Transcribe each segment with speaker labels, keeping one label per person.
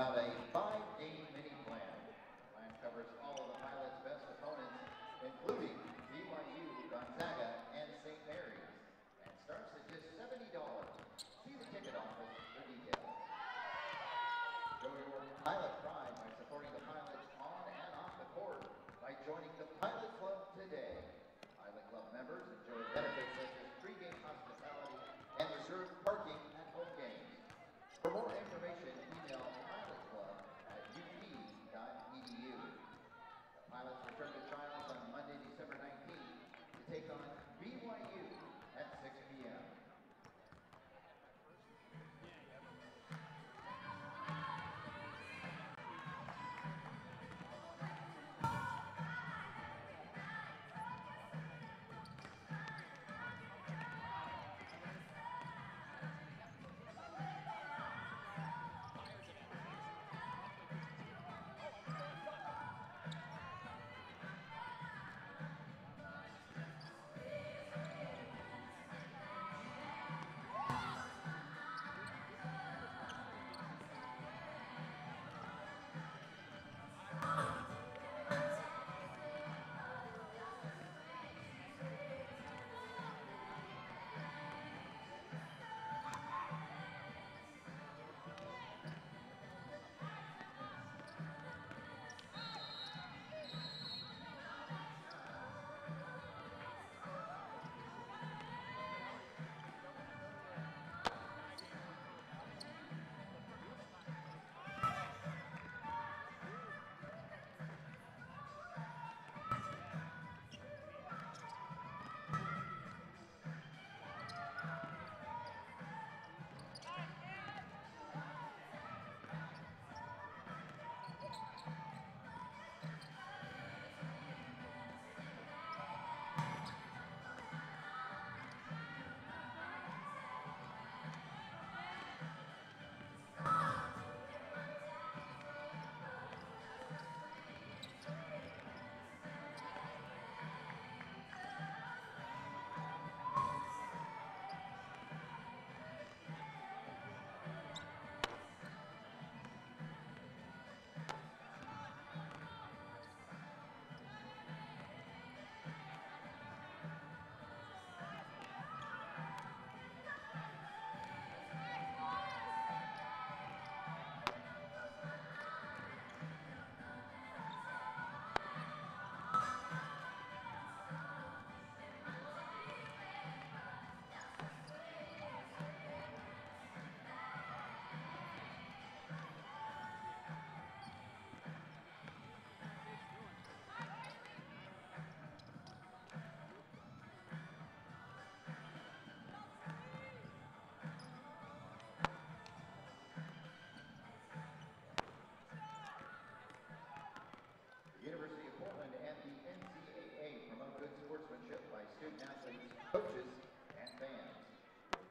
Speaker 1: about a five-game mini plan. Plan covers all of the pilot's best opponents, including BYU, Gonzaga, and St. Mary's, and starts at just $70. See the ticket office for details. Show your pilot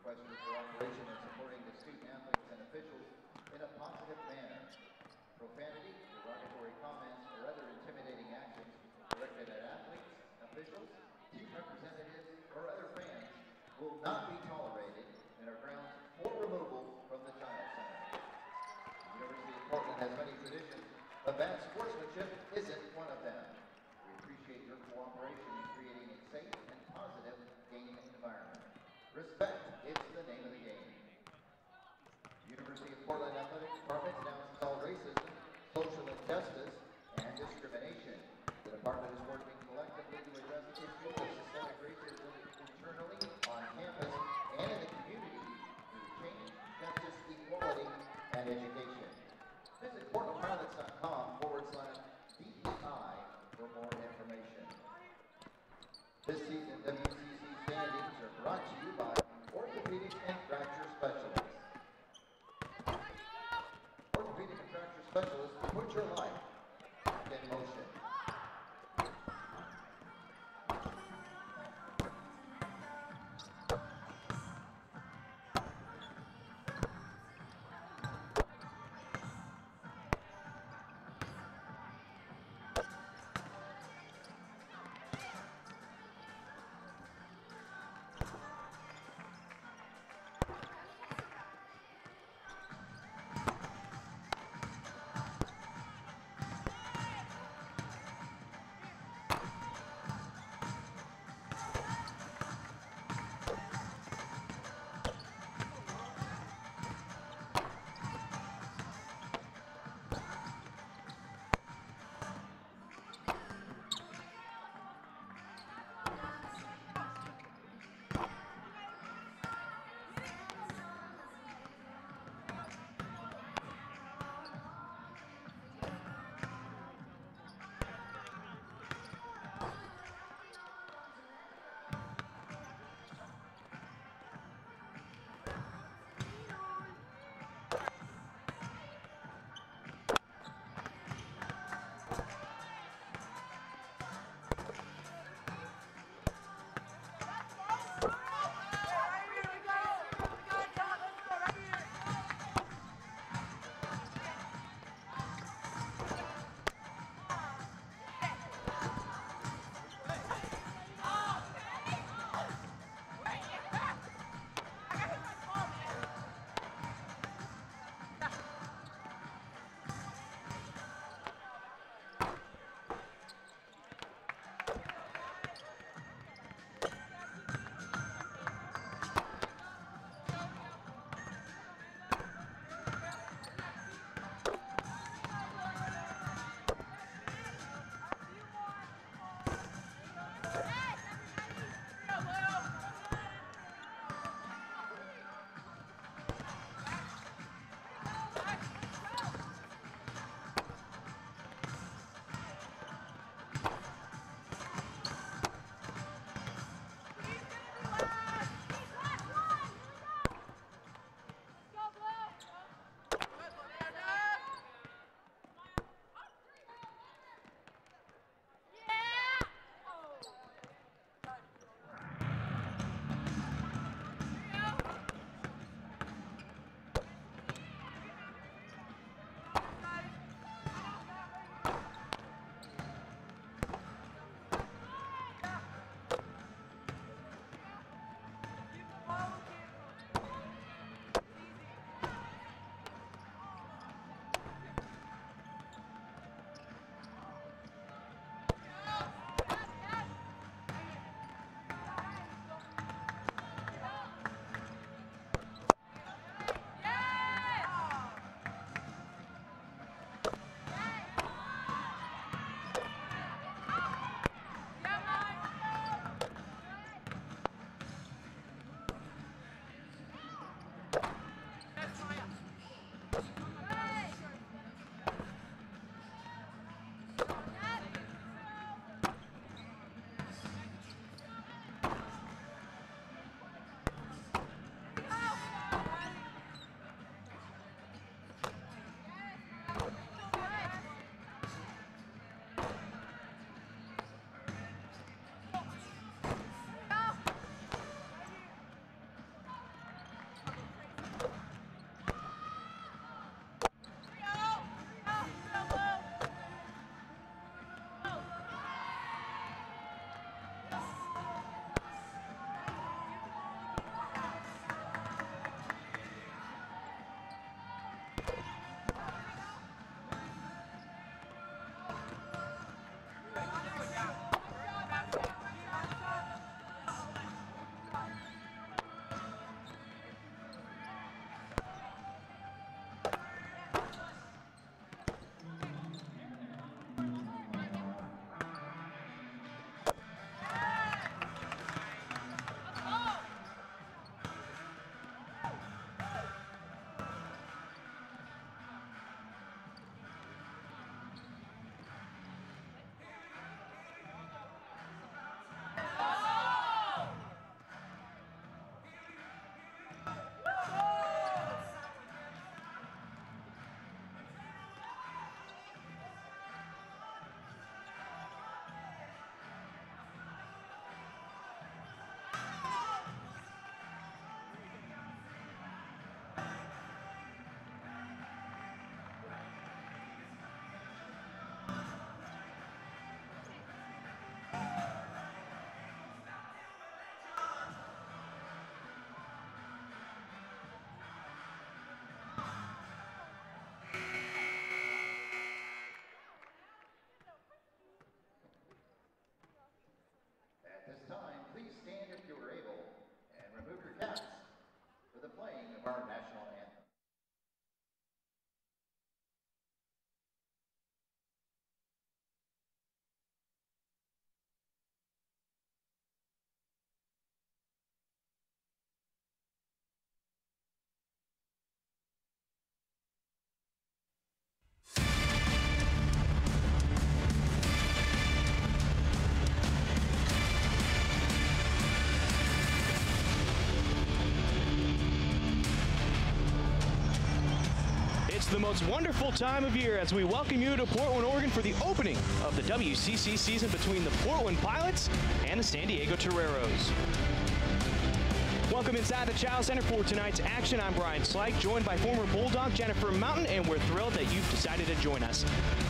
Speaker 1: Request cooperation in supporting the student athletes and officials in a positive manner. Profanity, derogatory comments, or other intimidating actions directed at athletes, officials, team representatives, or other fans will not be tolerated and are grounds for removal from the Chiles Center. The University of Portland has many traditions, but bad sportsmanship isn't one of them. We appreciate your cooperation in creating a safe and positive game environment. Respect is the name of the game. University of Portland Athletic Department denounces all racism, social injustice, and discrimination. The department is working collectively to address issues of systemic racism internally, on campus, and in the community through change, justice, equality, and education. Visit portlandpilots.com forward slash DEI for more information. This season, WCC standings are brought to you by put your life in motion. The
Speaker 2: The most wonderful time of year as we welcome you to Portland, Oregon for the opening of the WCC season between the Portland Pilots and the San Diego Toreros. Welcome inside the Chiles Center for tonight's action. I'm Brian Slike, joined by former Bulldog Jennifer Mountain, and we're thrilled that you've decided to join us.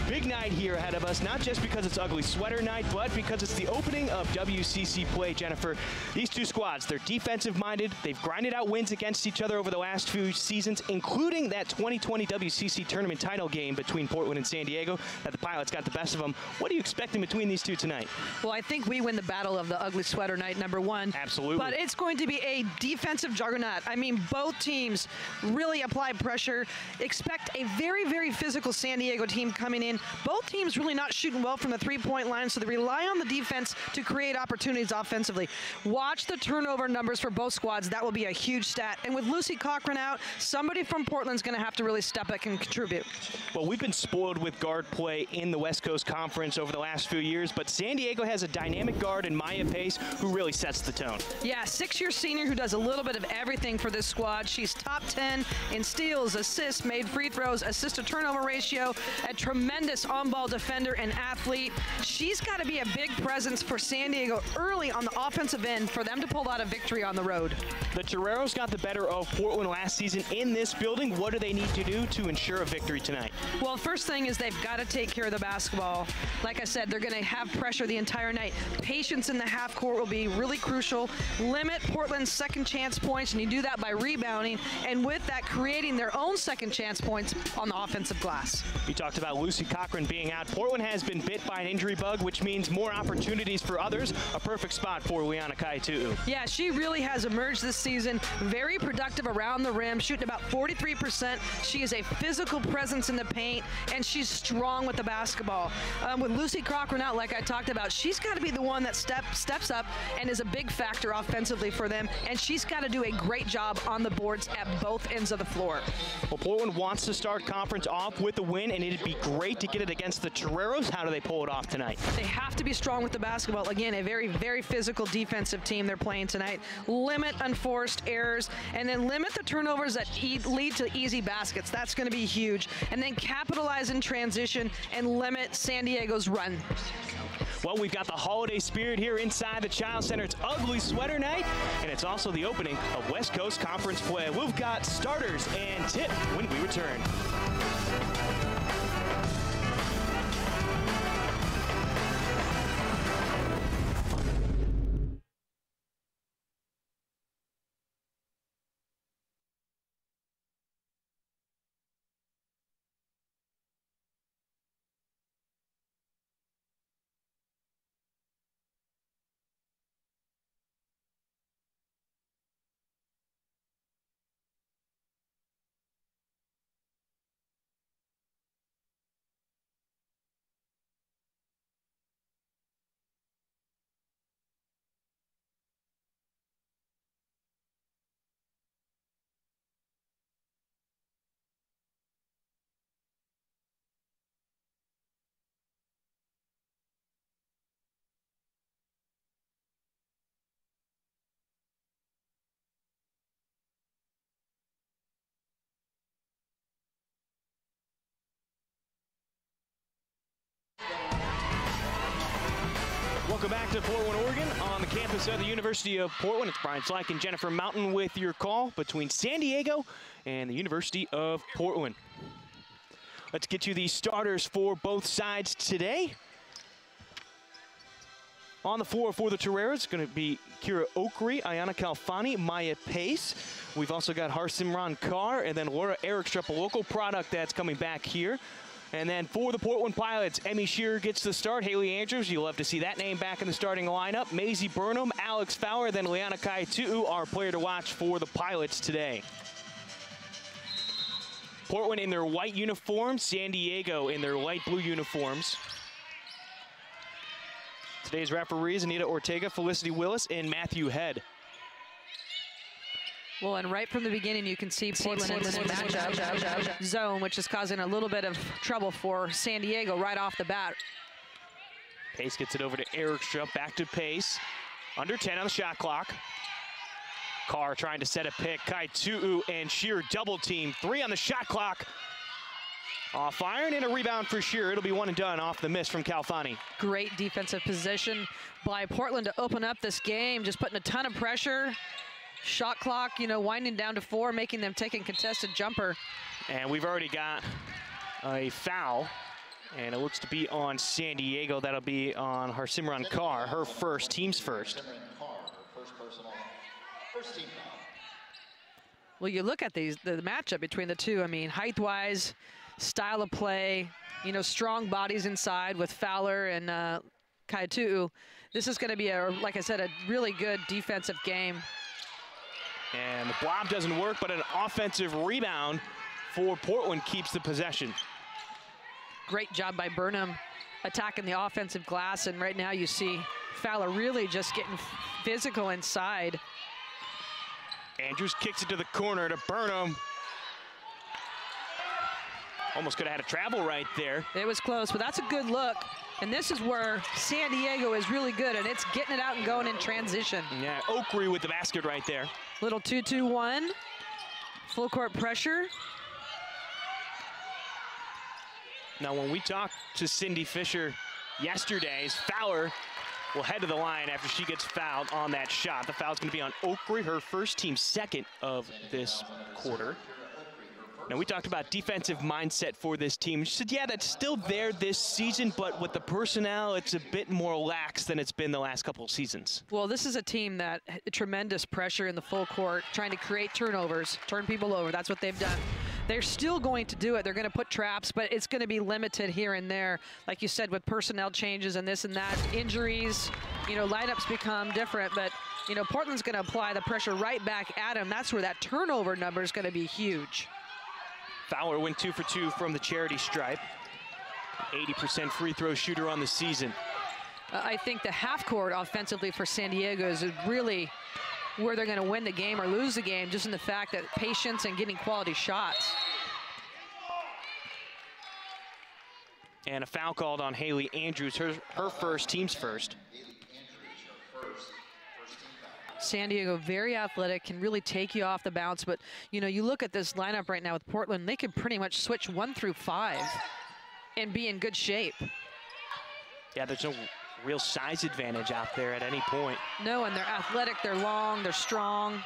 Speaker 2: Big night here ahead of us, not just because it's ugly sweater night, but because it's the opening of WCC play, Jennifer. These two squads, they're defensive minded. They've grinded out wins against each other over the last few seasons, including that 2020 WCC tournament title game between Portland and San Diego that the Pilots got the best of them. What are you expecting between these two tonight?
Speaker 3: Well, I think we win the battle of the ugly sweater night, number one.
Speaker 2: Absolutely.
Speaker 3: But it's going to be a defensive juggernaut. I mean, both teams really apply pressure. Expect a very, very physical San Diego team coming in. Both teams really not shooting well from the three point line, so they rely on the defense to create opportunities offensively. Watch the turnover numbers for both squads. That will be a huge stat. And with Lucy Cochran out, somebody from Portland's going to have to really step up and contribute.
Speaker 2: Well, we've been spoiled with guard play in the West Coast Conference over the last few years, but San Diego has a dynamic guard in Maya Pace who really sets the tone.
Speaker 3: Yeah, six-year senior who does a little bit of everything for this squad. She's top 10 in steals, assists, made free throws, assist to turnover ratio, a tremendous on-ball defender and athlete. She's got to be a big presence for San Diego early on the offensive end for them to pull out a victory on the road.
Speaker 2: The Toreros got the better of Portland last season in this building. What do they need to do to ensure a victory tonight?
Speaker 3: Well, first thing is they've got to take care of the basketball. Like I said, they're going to have pressure the entire night. Patience in the half court will be really crucial. Limit Portland's second chance points, and you do that by rebounding, and with that, creating their own second chance points on the offensive glass.
Speaker 2: You talked about Lucy Cochran being out. Portland has been bit by an injury bug, which means more opportunities for others. A perfect spot for Liana Kaitu'u.
Speaker 3: Yeah, she really has emerged this season. Very productive around the rim, shooting about 43%. She is a physical presence in the paint, and she's strong with the basketball. Um, with Lucy Cochran out, like I talked about, she's got to be the one that step, steps up and is a big factor offensively for them, and she's got to do a great job on the boards at both ends of the floor.
Speaker 2: Well, Portland wants to start conference off with a win, and it'd be great to get it against the Toreros. How do they pull it off tonight?
Speaker 3: They have to be strong with the basketball. Again, a very, very physical defensive team they're playing tonight. Limit unforced errors, and then limit the turnovers that e- lead to easy baskets. That's going to be huge. And then capitalize in transition and limit San Diego's run.
Speaker 2: Well, we've got the holiday spirit here inside the Chiles Center. It's ugly sweater night, and it's also the opening of West Coast Conference play. We've got starters and tip when we return. Welcome back to Portland, Oregon, on the campus of the University of Portland. It's Brian Slack and Jennifer Mountain with your call between San Diego and the University of Portland. Let's get you the starters for both sides today. On the floor for the Toreros, it's going to be Kira Oakry, Ayana Kalfani, Maya Pace. We've also got Harsimran Kaur and then Laura Erikstrup, a local product that's coming back here. And then for the Portland Pilots, Emmy Shearer gets the start. Haley Andrews, you'll love to see that name back in the starting lineup. Maisie Burnham, Alex Fowler, then Liana Kaitu'u, our player to watch for the Pilots today. Portland in their white uniforms, San Diego in their light blue uniforms. Today's referees, Anita Ortega, Felicity Willis, and Matthew Head.
Speaker 3: Well, and right from the beginning, you can see Portland in this matchup zone, which is causing a little bit of trouble for San Diego right off the bat.
Speaker 2: Pace gets it over to Erikstrup, back to Pace. Under 10 on the shot clock. Kaur trying to set a pick. Kaitu'u and Sheer double team. Three on the shot clock. Off iron and a rebound for Sheer. It'll be one and done off the miss from Kalfani.
Speaker 3: Great defensive position by Portland to open up this game, just putting a ton of pressure. Shot clock, you know, winding down to four, making them take a contested jumper.
Speaker 2: And we've already got a foul. And it looks to be on San Diego. That'll be on Harsimran Kaur, her first, team's first.
Speaker 3: Well, you look at these the matchup between the two. I mean, height-wise, style of play, you know, strong bodies inside with Fowler and uh, Kaitu'u. This is going to be a, like I said, a really good defensive game.
Speaker 2: And the blob doesn't work, but an offensive rebound for Portland keeps the possession.
Speaker 3: Great job by Burnham attacking the offensive glass. And right now you see Fowler really just getting physical inside.
Speaker 2: Andrews kicks it to the corner to Burnham. Almost could have had a travel right there.
Speaker 3: It was close, but that's a good look. And this is where San Diego is really good, and it's getting it out and going in transition.
Speaker 2: Yeah, Oakry with the basket right there.
Speaker 3: Little 2-2-1, full court pressure.
Speaker 2: Now, when we talked to Cindy Fisher yesterday's Fowler will head to the line after she gets fouled on that shot. The foul's going to be on Oakry, her first team second of this quarter. Now, we talked about defensive mindset for this team. She said, yeah, that's still there this season, but with the personnel, it's a bit more lax than it's been the last couple of seasons.
Speaker 3: Well, this is a team that tremendous pressure in the full court, trying to create turnovers, turn people over. That's what they've done. They're still going to do it. They're going to put traps, but it's going to be limited here and there. Like you said, with personnel changes and this and that, injuries, you know, lineups become different, but you know, Portland's going to apply the pressure right back at them. That's where that turnover number is going to be huge.
Speaker 2: Fowler went two for two from the charity stripe. 80% free throw shooter on the season.
Speaker 3: Uh, I think the half court offensively for San Diego is really where they're going to win the game or lose the game, just in the fact that patience and getting quality shots.
Speaker 2: And a foul called on Haley Andrews, her, her first, team's first.
Speaker 3: San Diego very athletic, can really take you off the bounce. But, you know, you look at this lineup right now with Portland, they can pretty much switch one through five and be in good shape.
Speaker 2: Yeah, there's no real size advantage out there at any point.
Speaker 3: No, and they're athletic, they're long, they're strong.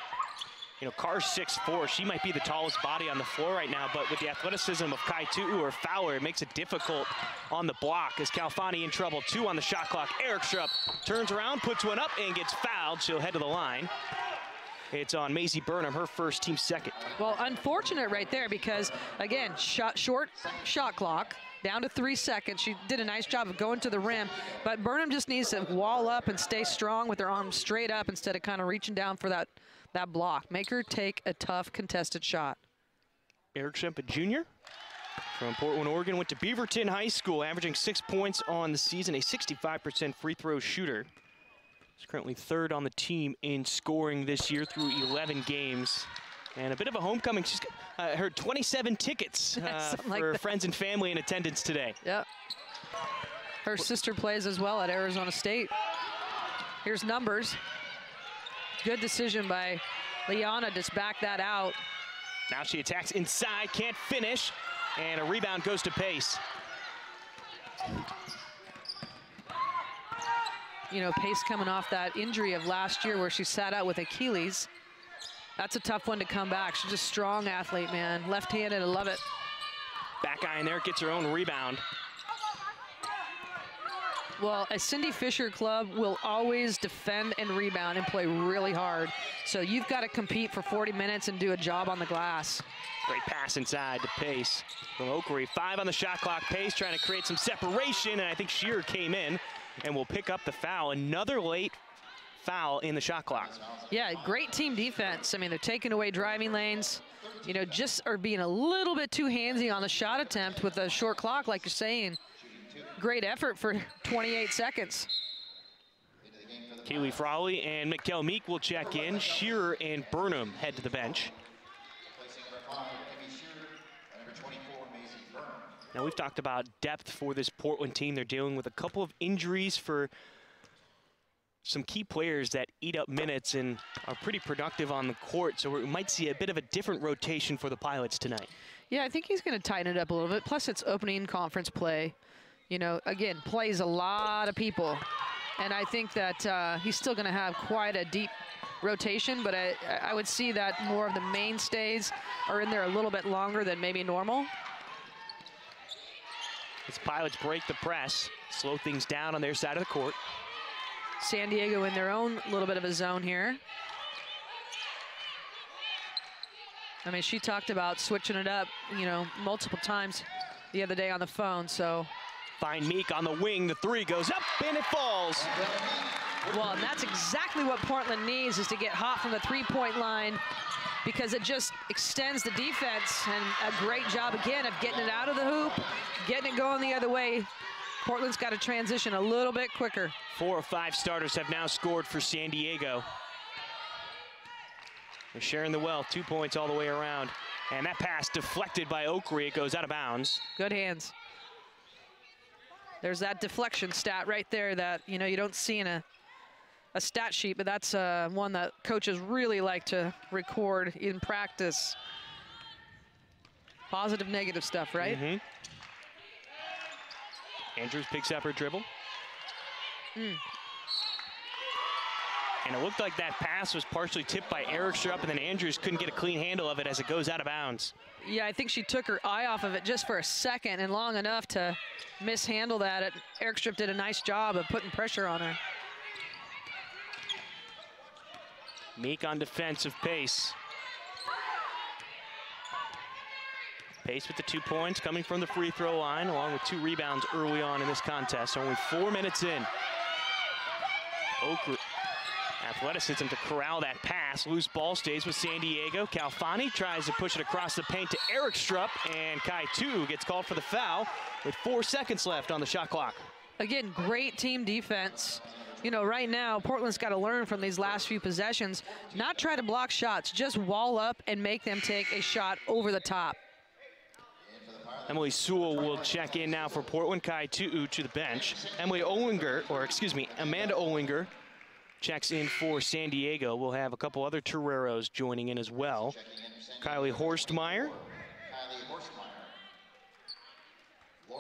Speaker 2: You know, Kaur's 6'4", she might be the tallest body on the floor right now, but with the athleticism of Kaitu'u or Fowler, it makes it difficult on the block. As Kalfani in trouble, two on the shot clock. Eric Erikstrup turns around, puts one up, and gets fouled. She'll head to the line. It's on Maisie Burnham, her first team second.
Speaker 3: Well, unfortunate right there because, again, shot, short shot clock, down to three seconds. She did a nice job of going to the rim, but Burnham just needs to wall up and stay strong with her arms straight up instead of kind of reaching down for that that block. Make her take a tough contested shot.
Speaker 2: Eric a junior from Portland, Oregon, went to Beaverton High School, averaging six points on the season, a 65% free throw shooter. He's currently third on the team in scoring this year through 11 games. And a bit of a homecoming. She's got, uh, heard 27 tickets uh, for like friends and family in attendance today.
Speaker 3: Yep. Her sister plays as well at Arizona State. Here's numbers. Good decision by Liana to back that out.
Speaker 2: Now she attacks inside, can't finish, and a rebound goes to Pace.
Speaker 3: you know, Pace coming off that injury of last year where she sat out with Achilles. That's a tough one to come back. She's a strong athlete, man. Left-handed, I love it.
Speaker 2: Back eye in there, gets her own rebound.
Speaker 3: Well, a Cindy Fisher club will always defend and rebound and play really hard. So you've got to compete for 40 minutes and do a job on the glass.
Speaker 2: Great pass inside to Pace from Oakry. Five on the shot clock. Pace trying to create some separation, and I think Shearer came in and will pick up the foul. Another late foul in the shot clock.
Speaker 3: Yeah, great team defense. I mean, they're taking away driving lanes. You know, just are being a little bit too handsy on the shot attempt with a short clock, like you're saying. Great effort for 28 seconds.
Speaker 2: Kaylee Frawley and Mikkel Meek will check in. Shearer and Burnham head to the bench. Now we've talked about depth for this Portland team. They're dealing with a couple of injuries for some key players that eat up minutes and are pretty productive on the court. So we might see a bit of a different rotation for the Pilots tonight.
Speaker 3: Yeah, I think he's going to tighten it up a little bit. Plus, it's opening conference play. You know, again, plays a lot of people. And I think that uh, he's still going to have quite a deep rotation, but I, I would see that more of the mainstays are in there a little bit longer than maybe normal.
Speaker 2: As Pilots break the press, slow things down on their side of the court.
Speaker 3: San Diego in their own little bit of a zone here. I mean, she talked about switching it up, you know, multiple times the other day on the phone, so.
Speaker 2: Find Meek on the wing, the three goes up and it falls.
Speaker 3: Well, and that's exactly what Portland needs is to get hot from the three-point line because it just extends the defense and a great job again of getting it out of the hoop, getting it going the other way. Portland's got to transition a little bit quicker.
Speaker 2: Four or five starters have now scored for San Diego. They're sharing the wealth, two points all the way around. And that pass deflected by Oakley. It goes out of bounds.
Speaker 3: Good hands. There's that deflection stat right there that, you know, you don't see in a, a stat sheet, but that's uh, one that coaches really like to record in practice. Positive, negative stuff, right?
Speaker 2: Mm -hmm. Andrews picks up her dribble. Mm. And it looked like that pass was partially tipped by Erikstrup, and then Andrews couldn't get a clean handle of it as it goes out of bounds.
Speaker 3: Yeah, I think she took her eye off of it just for a second and long enough to mishandle that. Erikstrup did a nice job of putting pressure on her.
Speaker 2: Meek on defensive pace. Pace with the two points coming from the free throw line, along with two rebounds early on in this contest. Only four minutes in. Oak athleticism to corral that pass. Loose ball stays with San Diego. Kalfani tries to push it across the paint to Erikstrup, and Kaitu'u gets called for the foul with four seconds left on the shot clock.
Speaker 3: Again, great team defense. You know, right now, Portland's got to learn from these last few possessions, not try to block shots, just wall up and make them take a shot over the top.
Speaker 2: Emily Sewell will check in now for Portland. Kaitu'u to the bench. Emily Olinger, or excuse me, Amanda Olinger checks in for San Diego. We'll have a couple other Toreros joining in as well. Kylie Horstmeyer.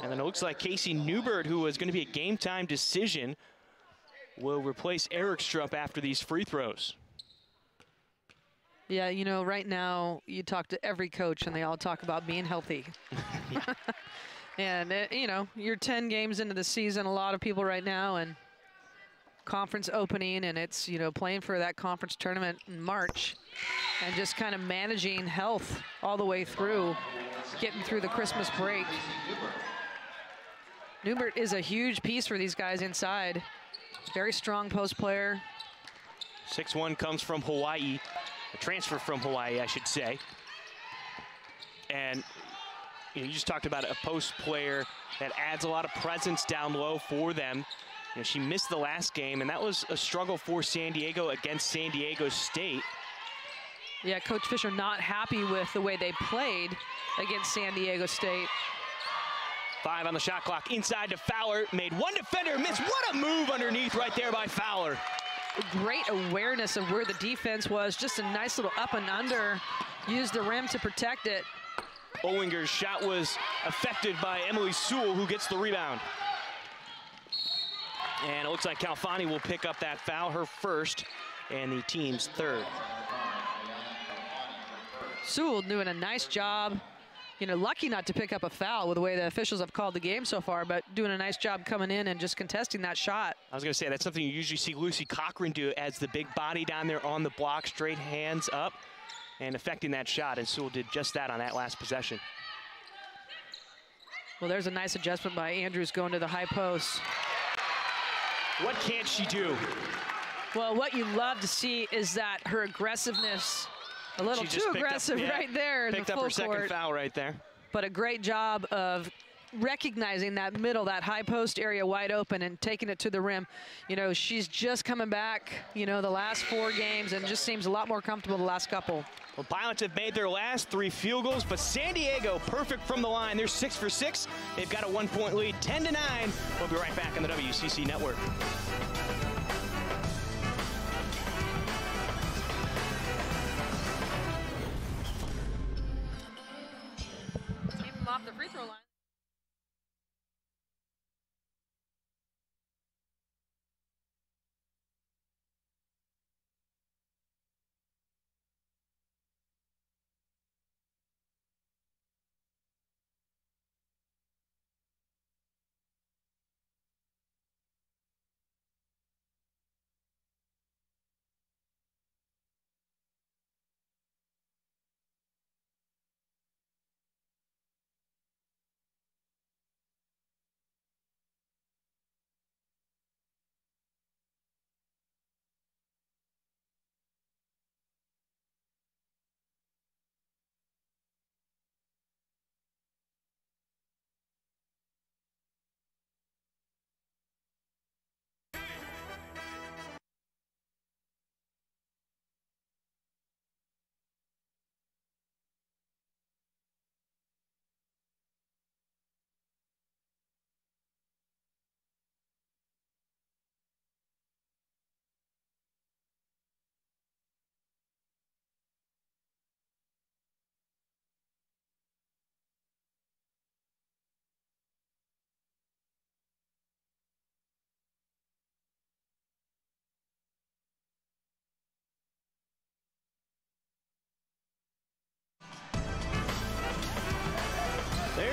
Speaker 2: And then it looks like Casey Newbert, who was going to be a game time decision, will replace Erikstrup after these free throws.
Speaker 3: Yeah, you know, right now you talk to every coach and they all talk about being healthy. and, it, uh, you know, you're 10 games into the season, a lot of people right now, and conference opening, and it's, you know, playing for that conference tournament in March and just kind of managing health all the way through, getting through the Christmas break. Newbert is a huge piece for these guys inside. Very strong post player.
Speaker 2: 6-1 comes from Hawaii a transfer from Hawaii, I should say. And you, know, you just talked about a post player that adds a lot of presence down low for them. You know, she missed the last game, and that was a struggle for San Diego against San Diego State.
Speaker 3: Yeah, Coach Fisher not happy with the way they played against San Diego State.
Speaker 2: Five on the shot clock, inside to Fowler, made one defender miss. What a move underneath right there by Fowler
Speaker 3: great awareness of where the defense was. Just a nice little up and under. Used the rim to protect it.
Speaker 2: Olinger's shot was affected by Emily Sewell, who gets the rebound. And it looks like Kalfani will pick up that foul, her first, and the team's third.
Speaker 3: Sewell doing a nice job. You know, lucky not to pick up a foul with the way the officials have called the game so far, but doing a nice job coming in and just contesting that shot.
Speaker 2: I was going to say, that's something you usually see Lucy Cochran do as the big body down there on the block, straight hands up, and affecting that shot. And Sewell did just that on that last possession.
Speaker 3: Well, there's a nice adjustment by Andrews going to the high post.
Speaker 2: What can't she do?
Speaker 3: Well, what you love to see is that her aggressiveness, a little too
Speaker 2: picked up-
Speaker 3: aggressive
Speaker 2: yeah,
Speaker 3: right there in
Speaker 2: Picked
Speaker 3: the
Speaker 2: up her second
Speaker 3: court.
Speaker 2: foul right there.
Speaker 3: But a great job of recognizing that middle, that high post area wide open and taking it to the rim. You know, she's just coming back, you know, the last four games and just seems a lot more comfortable the last couple.
Speaker 2: Well, Pilots have made their last three field goals, but San Diego perfect from the line. They're six for six. They've got a one-point lead, 10 to nine. We'll be right back on the WCC network.
Speaker 3: Off the free throw line.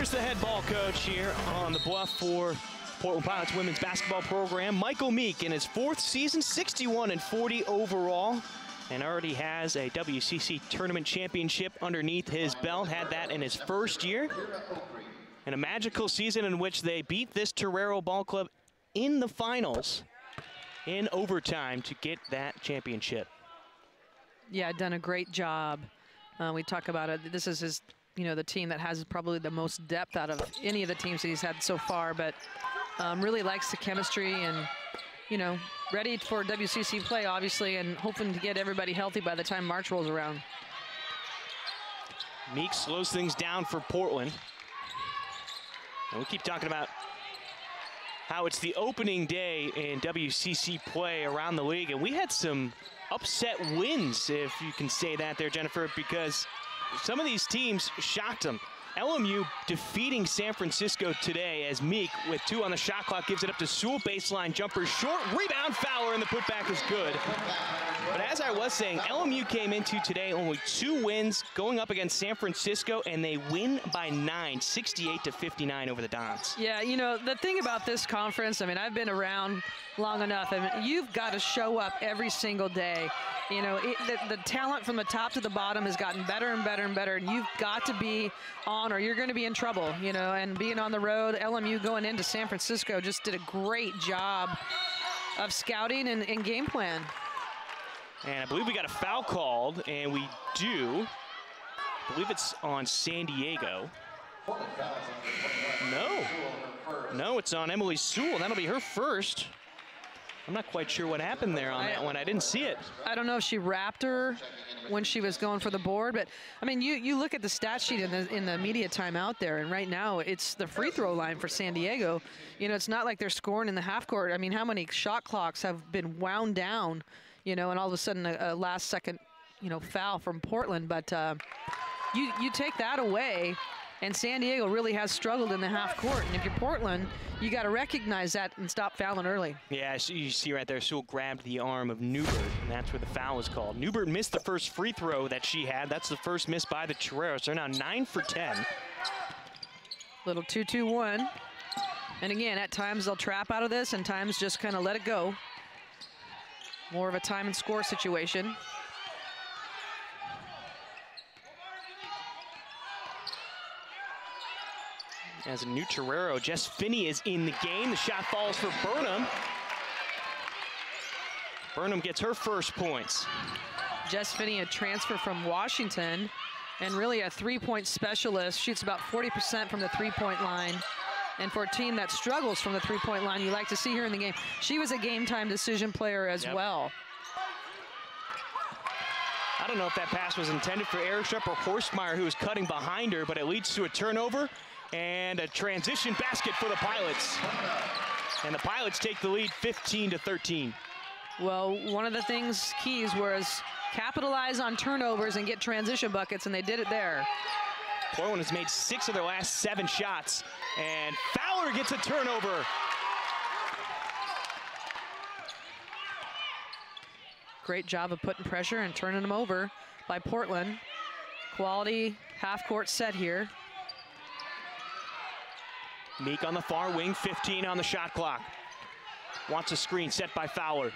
Speaker 2: There's the head ball coach here on the bluff for Portland Pilots women's basketball program, Michael Meek, in his fourth season, 61 and 40 overall, and already has a WCC tournament championship underneath his belt. Had that in his first year, and a magical season in which they beat this Torero Ball Club in the finals in overtime to get that championship.
Speaker 3: Yeah, done a great job. Uh, we talk about it. This is his, you know, the team that has probably the most depth out of any of the teams that he's had so far. But um, really likes the chemistry and, you know, ready for WCC play, obviously, and hoping to get everybody healthy by the time March rolls around.
Speaker 2: Meek slows things down for Portland. And we keep talking about how it's the opening day in WCC play around the league, and we had some upset wins, if you can say that there, Jennifer, because some of these teams shocked them. LMU defeating San Francisco today as Meek, with two on the shot clock, gives it up to Sewell. Baseline jumper short, rebound, Fowler, and the putback is good. But as I was saying, LMU came into today only two wins going up against San Francisco, and they win by nine, 68 to 59 over the Dons.
Speaker 3: Yeah, you know, the thing about this conference, I mean, I've been around long enough. I mean, you've got to show up every single day. You know, it, the, the talent from the top to the bottom has gotten better and better and better, and you've got to be on or you're going to be in trouble, you know, and being on the road, LMU going into San Francisco just did a great job of scouting and, and game plan.
Speaker 2: And I believe we got a foul called, and we do. I believe it's on San Diego. No. No, it's on Emily Sewell. That'll be her first. I'm not quite sure what happened there on
Speaker 3: I-
Speaker 2: that one. I didn't see it.
Speaker 3: I don't know if she wrapped her when she was going for the board, but I mean, you you look at the stat sheet in the in the media timeout there, and right now it's the free throw line for San Diego. You know, it's not like they're scoring in the half court. I mean, how many shot clocks have been wound down? You know, and all of a sudden a, a last second, you know, foul from Portland. But uh, you you take that away, And San Diego really has struggled in the half court. And if you're Portland, you got to recognize that and stop fouling early.
Speaker 2: Yeah, so you see right there, Sewell grabbed the arm of Newbert, and that's where the foul was called. Newbert missed the first free throw that she had. That's the first miss by the Toreros. They're now 9 for 10.
Speaker 3: Little 2-2-1. And again, at times they'll trap out of this, and times just kind of let it go. More of a time and score situation.
Speaker 2: As a new Torero, Jess Finney is in the game. The shot falls for Burnham. Burnham gets her first points.
Speaker 3: Jess Finney, a transfer from Washington, and really a three-point specialist. Shoots about 40% from the three-point line. And for a team that struggles from the three-point line, you like to see her in the game. She was a game-time decision player as
Speaker 2: Yep.
Speaker 3: well.
Speaker 2: I don't know if that pass was intended for Eric Erikstrup or Horstmeyer, who was cutting behind her, but it leads to a turnover and a transition basket for the Pilots. And the Pilots take the lead 15 to 13.
Speaker 3: Well, one of the things keys was capitalize on turnovers and get transition buckets, and they did it there.
Speaker 2: Portland has made six of their last seven shots, and Fowler gets a turnover.
Speaker 3: Great job of putting pressure and turning them over by Portland. Quality half-court set here.
Speaker 2: Meek on the far wing, 15 on the shot clock. Wants a screen set by Fowler.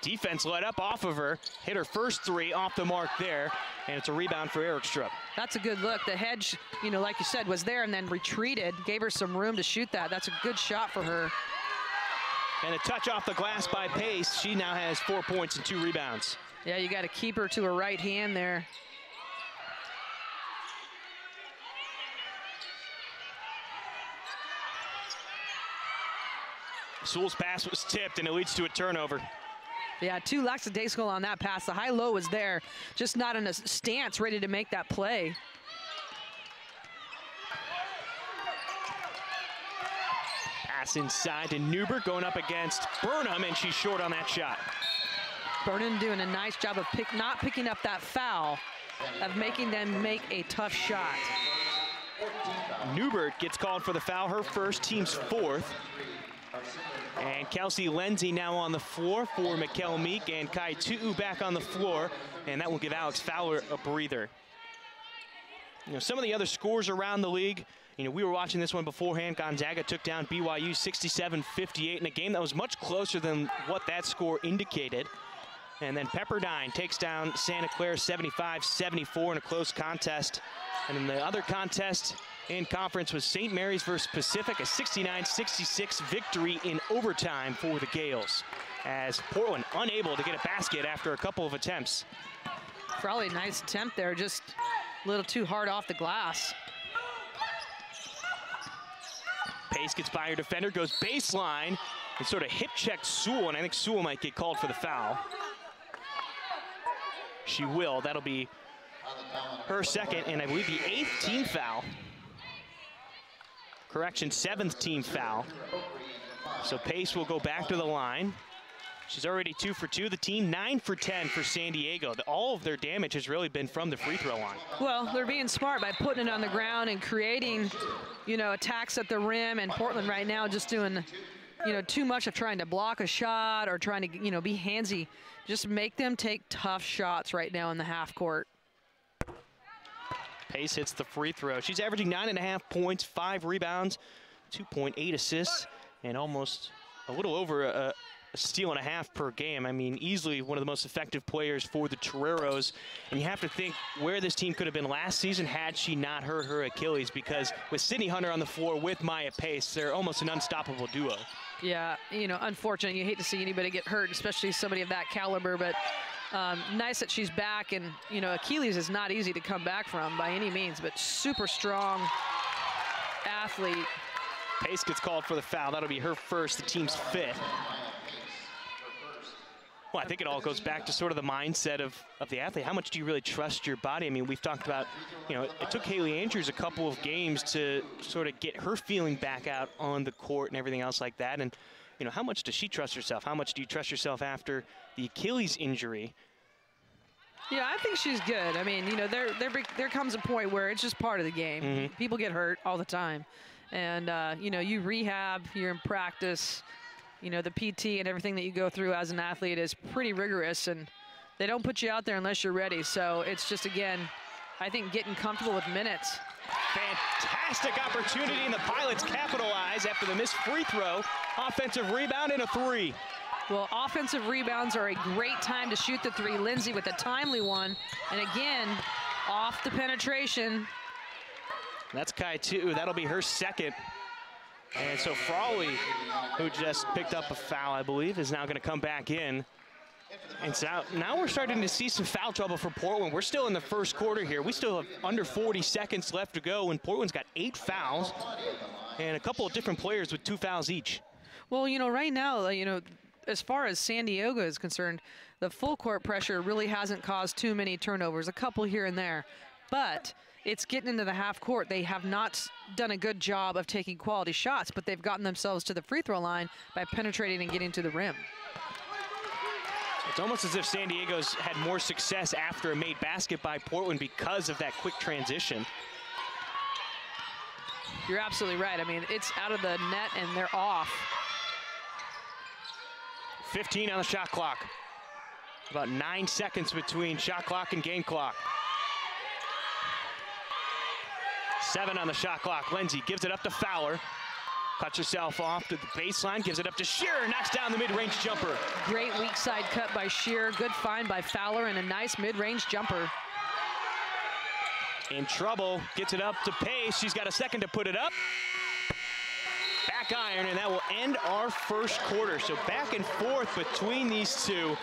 Speaker 2: Defense let up off of her, hit her first three off the mark there, and it's a rebound for Erikstrup.
Speaker 3: That's a good look. The hedge, you know, like you said, was there and then retreated, gave her some room to shoot that. That's a good shot for her.
Speaker 2: And a touch off the glass by Pace. She now has four points and two rebounds.
Speaker 3: Yeah, you got to keep her to her right hand there.
Speaker 2: Sewell's pass was tipped, and it leads to a turnover.
Speaker 3: Yeah, two lackadaisical on that pass. The high-low was there, just not in a stance ready to make that play.
Speaker 2: Pass inside to Newbert going up against Burnham, and she's short on that shot.
Speaker 3: Burnham doing a nice job of pick, not picking up that foul, of making them make a tough shot.
Speaker 2: Newbert gets called for the foul, her first, team's fourth. And Kelsey Lindsay now on the floor for Mikel Meek and Kaitu'u back on the floor. And that will give Alex Fowler a breather. You know, some of the other scores around the league, you know, we were watching this one beforehand. Gonzaga took down BYU 67-58 in a game that was much closer than what that score indicated. And then Pepperdine takes down Santa Clara 75-74 in a close contest. And then the other contest in conference was St. Mary's versus Pacific, a 69-66 victory in overtime for the Gales. As Portland unable to get a basket after a couple of attempts.
Speaker 3: Probably a nice attempt there, just a little too hard off the glass.
Speaker 2: Pace gets by her defender, goes baseline, and sort of hip checked Sewell, and I think Sewell might get called for the foul. She will. That'll be her second, and I believe the eighth team foul. Correction, seventh team foul. So Pace will go back to the line. She's already two for two. The team nine for 10 for San Diego. All of their damage has really been from the free throw line.
Speaker 3: Well, they're being smart by putting it on the ground and creating, you know, attacks at the rim. And Portland right now just doing, you know, too much of trying to block a shot or trying to, you know, be handsy. Just make them take tough shots right now in the half court.
Speaker 2: Pace hits the free throw. She's averaging nine and a half points, five rebounds, 2.8 assists, and almost a little over a, a steal and a half per game. I mean, easily one of the most effective players for the Toreros. And you have to think where this team could have been last season had she not hurt her Achilles, because with Sydney Hunter on the floor with Maya Pace, they're almost an unstoppable duo.
Speaker 3: Yeah, you know, unfortunate. You hate to see anybody get hurt, especially somebody of that caliber. But um, nice that she's back. And you know, Achilles is not easy to come back from by any means, but super strong athlete.
Speaker 2: Pace gets called for the foul. That'll be her first, the team's fifth. Well, I think it all goes back to sort of the mindset of, of the athlete. How much do you really trust your body? I mean, we've talked about, you know, it took Haley Andrews a couple of games to sort of get her feeling back out on the court and everything else like that. And, you know, how much does she trust herself? How much do you trust yourself after the Achilles injury?
Speaker 3: Yeah, I think she's good. I mean, you know, there there there comes a point where it's just part of the game. People get hurt all the time, and uh, you know, you rehab, you're in practice. You know, the PT and everything that you go through as an athlete is pretty rigorous, and they don't put you out there unless you're ready. So it's just again, I think getting comfortable with minutes.
Speaker 2: Fantastic opportunity, and the Pilots capitalize after the missed free throw. Offensive rebound and a three.
Speaker 3: Well, offensive rebounds are a great time to shoot the three. Lindsay with a timely one, and again, off the penetration.
Speaker 2: That's Kaitu'u. That'll be her second. And so Frawley, who just picked up a foul, I believe, is now going to come back in. And so now we're starting to see some foul trouble for Portland. We're still in the first quarter here. We still have under 40 seconds left to go, and Portland's got eight fouls and a couple of different players with two fouls each.
Speaker 3: Well, you know, right now, uh, you know, as far as San Diego is concerned, the full court pressure really hasn't caused too many turnovers, a couple here and there. But it's getting into the half court. They have not done a good job of taking quality shots, but they've gotten themselves to the free throw line by penetrating and getting to the rim.
Speaker 2: It's almost as if San Diego's had more success after a made basket by Portland because of that quick transition.
Speaker 3: You're absolutely right. I mean, it's out of the net and they're off.
Speaker 2: 15 on the shot clock. About nine seconds between shot clock and game clock. Seven on the shot clock. Lindsay gives it up to Fowler. Cuts herself off to the baseline, gives it up to Shearer, knocks down the mid-range jumper.
Speaker 3: Great weak side cut by Shearer. Good find by Fowler and a nice mid-range jumper.
Speaker 2: In trouble, gets it up to Pace. She's got a second to put it up. Back iron, and that will end our first quarter. So back and forth between these two.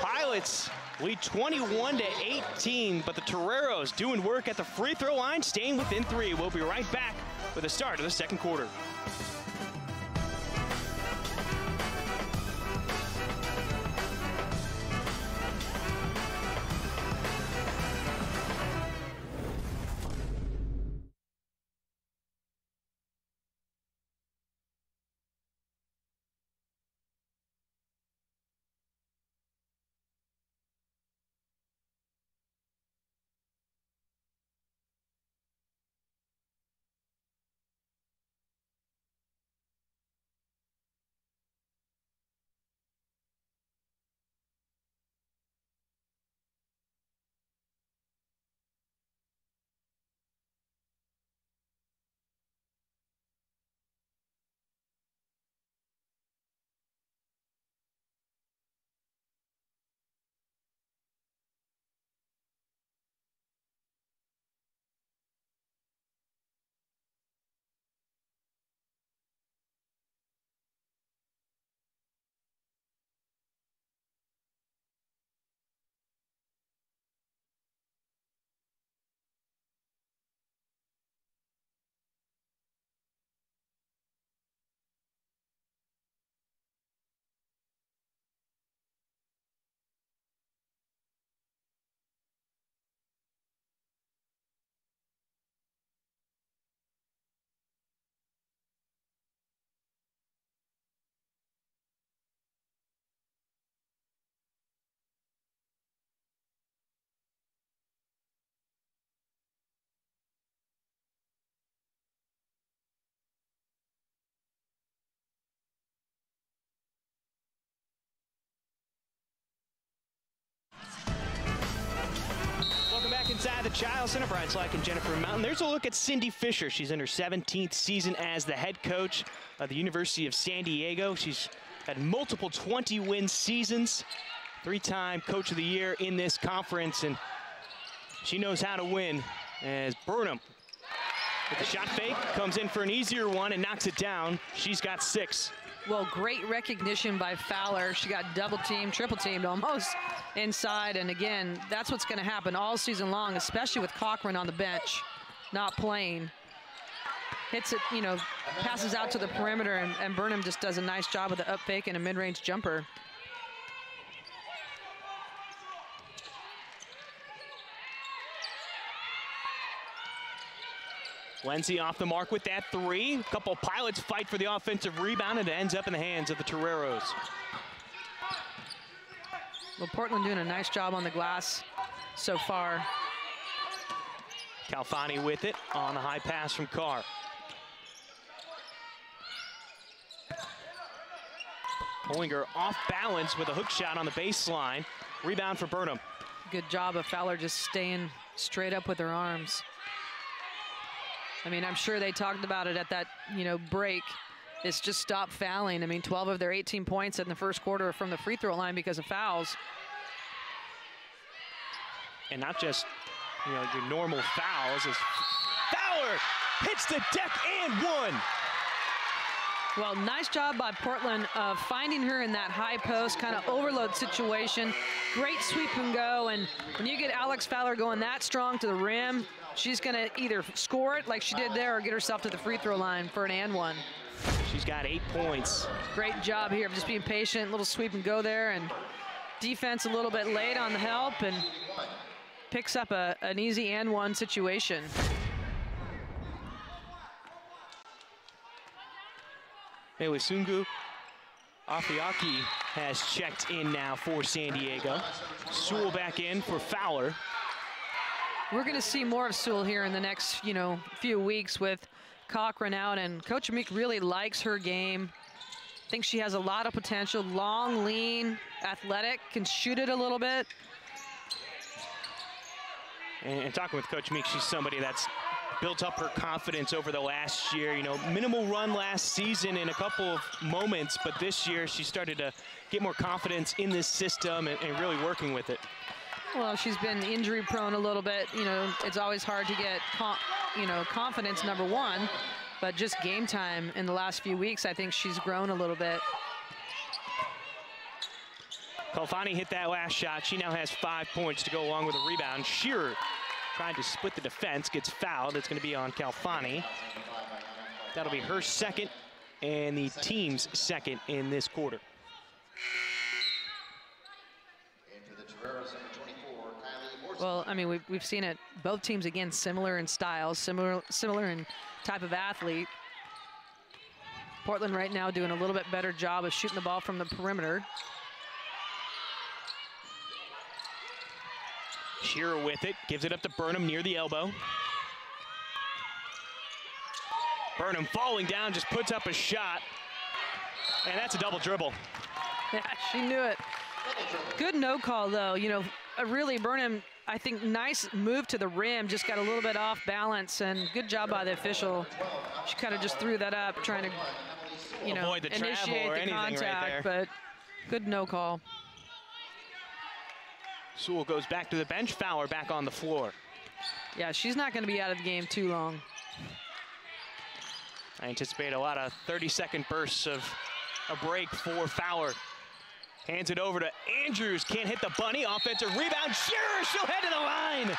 Speaker 2: Pilots lead 21 to 18, but the Toreros doing work at the free throw line, staying within three. We'll be right back with the start of the second quarter. Back and. Brian Slack and Jennifer Mountain. There's a look at Cindy Fisher. She's in her 17th season as the head coach of the University of San Diego. She's had multiple 20 win seasons, three time coach of the year in this conference, and she knows how to win. As Burnham with the shot fake comes in for an easier one and knocks it down. She's got six.
Speaker 3: Well, great recognition by Fowler. She got double teamed, triple teamed almost inside. And again, that's what's going to happen all season long, especially with Cochran on the bench, not playing. Hits it, you know, passes out to the perimeter, and, and Burnham just does a nice job with the up fake and a mid range jumper.
Speaker 2: Lindsay off the mark with that three. A couple pilots fight for the offensive rebound, and it ends up in the hands of the Toreros.
Speaker 3: Well, Portland doing a nice job on the glass. so far.
Speaker 2: Kalfani with it on a high pass from Carr. Hollinger off balance with a hook shot on the baseline. Rebound for Burnham.
Speaker 3: Good job of Fowler just staying straight up with her arms. I mean, I'm sure they talked about it at that, you know, break. It's just stop fouling. I mean, 12 of their 18 points in the first quarter from the free throw line because of fouls.
Speaker 2: And not just, you know, your normal fouls. As Fowler hits the deck and one.
Speaker 3: Well, nice job by Portland of finding her in that high post kind of overload situation. Great sweep and go. And when you get Alex Fowler going that strong to the rim, she's going to either score it like she did there or get herself to the free throw line for an and one.
Speaker 2: She's got eight points.
Speaker 3: Great job here of just being patient, little sweep and go there. And defense a little bit late on the help and picks up a, an easy and one situation.
Speaker 2: Sungu Afiaki has checked in now for San Diego. Sewell back in for Fowler.
Speaker 3: We're going to see more of Sewell here in the next, you know, few weeks with Cochran out, and Coach Meek really likes her game. Thinks she has a lot of potential, long, lean, athletic, can shoot it a little bit.
Speaker 2: And, and talking with Coach Meek, she's somebody that's built up her confidence over the last year. You know, minimal run last season in a couple of moments, but this year she started to get more confidence in this system and, and really working with it.
Speaker 3: Well, she's been injury prone a little bit. You know, it's always hard to get, you know, confidence, number one. But just game time in the last few weeks, I think she's grown a little bit.
Speaker 2: Kalfani hit that last shot. She now has five points to go along with a rebound. Shearer trying to split the defense, gets fouled. It's going to be on Kalfani. That'll be her second and the team's second in this quarter.
Speaker 3: Well, I mean, we've, we've seen it. Both teams, again, similar in style, similar, similar in type of athlete. Portland right now doing a little bit better job of shooting the ball from the perimeter.
Speaker 2: Shearer with it, gives it up to Burnham near the elbow. Burnham falling down, just puts up a shot. And that's a double dribble.
Speaker 3: Yeah, she knew it. Good no call, though. You know, really, Burnham, I think, nice move to the rim, just got a little bit off balance, and good job by the official. She kind of just threw that up, trying to, you know, initiate the contact, right but good no call.
Speaker 2: Sewell goes back to the bench. Fowler back on the floor.
Speaker 3: Yeah, she's not going to be out of the game too long.
Speaker 2: I anticipate a lot of 30-second bursts of a break for Fowler. Hands it over to Andrews. Can't hit the bunny. Offensive rebound. Shearer, she'll head to the line.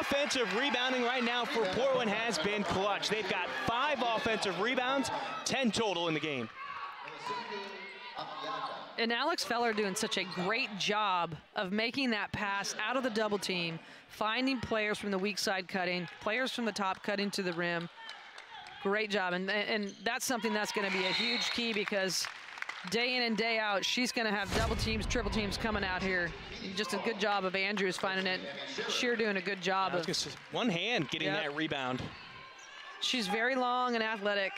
Speaker 2: Offensive rebounding right now for Portland has been clutch. They've got five offensive rebounds, 10 total in the game
Speaker 3: and Alex Fowler doing such a great job of making that pass out of the double team, finding players from the weak side cutting, players from the top cutting to the rim. Great job, and, and that's something that's going to be a huge key because day in and day out, she's going to have double teams, triple teams coming out here. Just a good job of Andrews finding it. Sheer doing a good job of
Speaker 2: one hand getting yep. that rebound.
Speaker 3: She's very long and athletic.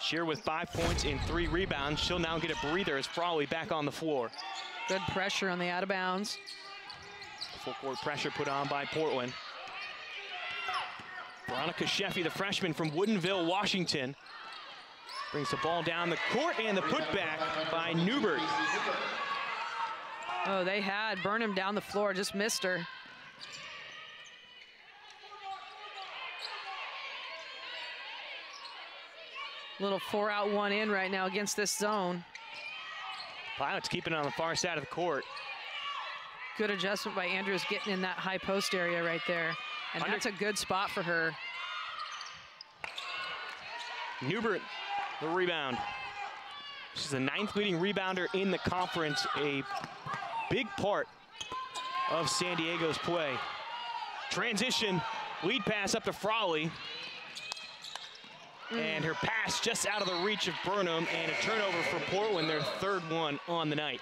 Speaker 2: Shear with five points in three rebounds. She'll now get a breather as Frawley back on the floor.
Speaker 3: Good pressure on the out of bounds.
Speaker 2: Full court pressure put on by Portland. Veronica Sheffy, the freshman from Woodinville, Washington, brings the ball down the court and the putback by Newbert.
Speaker 3: Oh, they had Burnham down the floor, just missed her. Little four out, one in right now against this zone.
Speaker 2: Pilots keeping it on the far side of the court.
Speaker 3: Good adjustment by Andrews getting in that high post area right there. And Under that's a good spot for her.
Speaker 2: Newbert, the rebound. She's the ninth leading rebounder in the conference, a big part of San Diego's play. Transition, lead pass up to Frawley. Mm. And her pass just out of the reach of Burnham and a turnover for Portland, their third one on the night.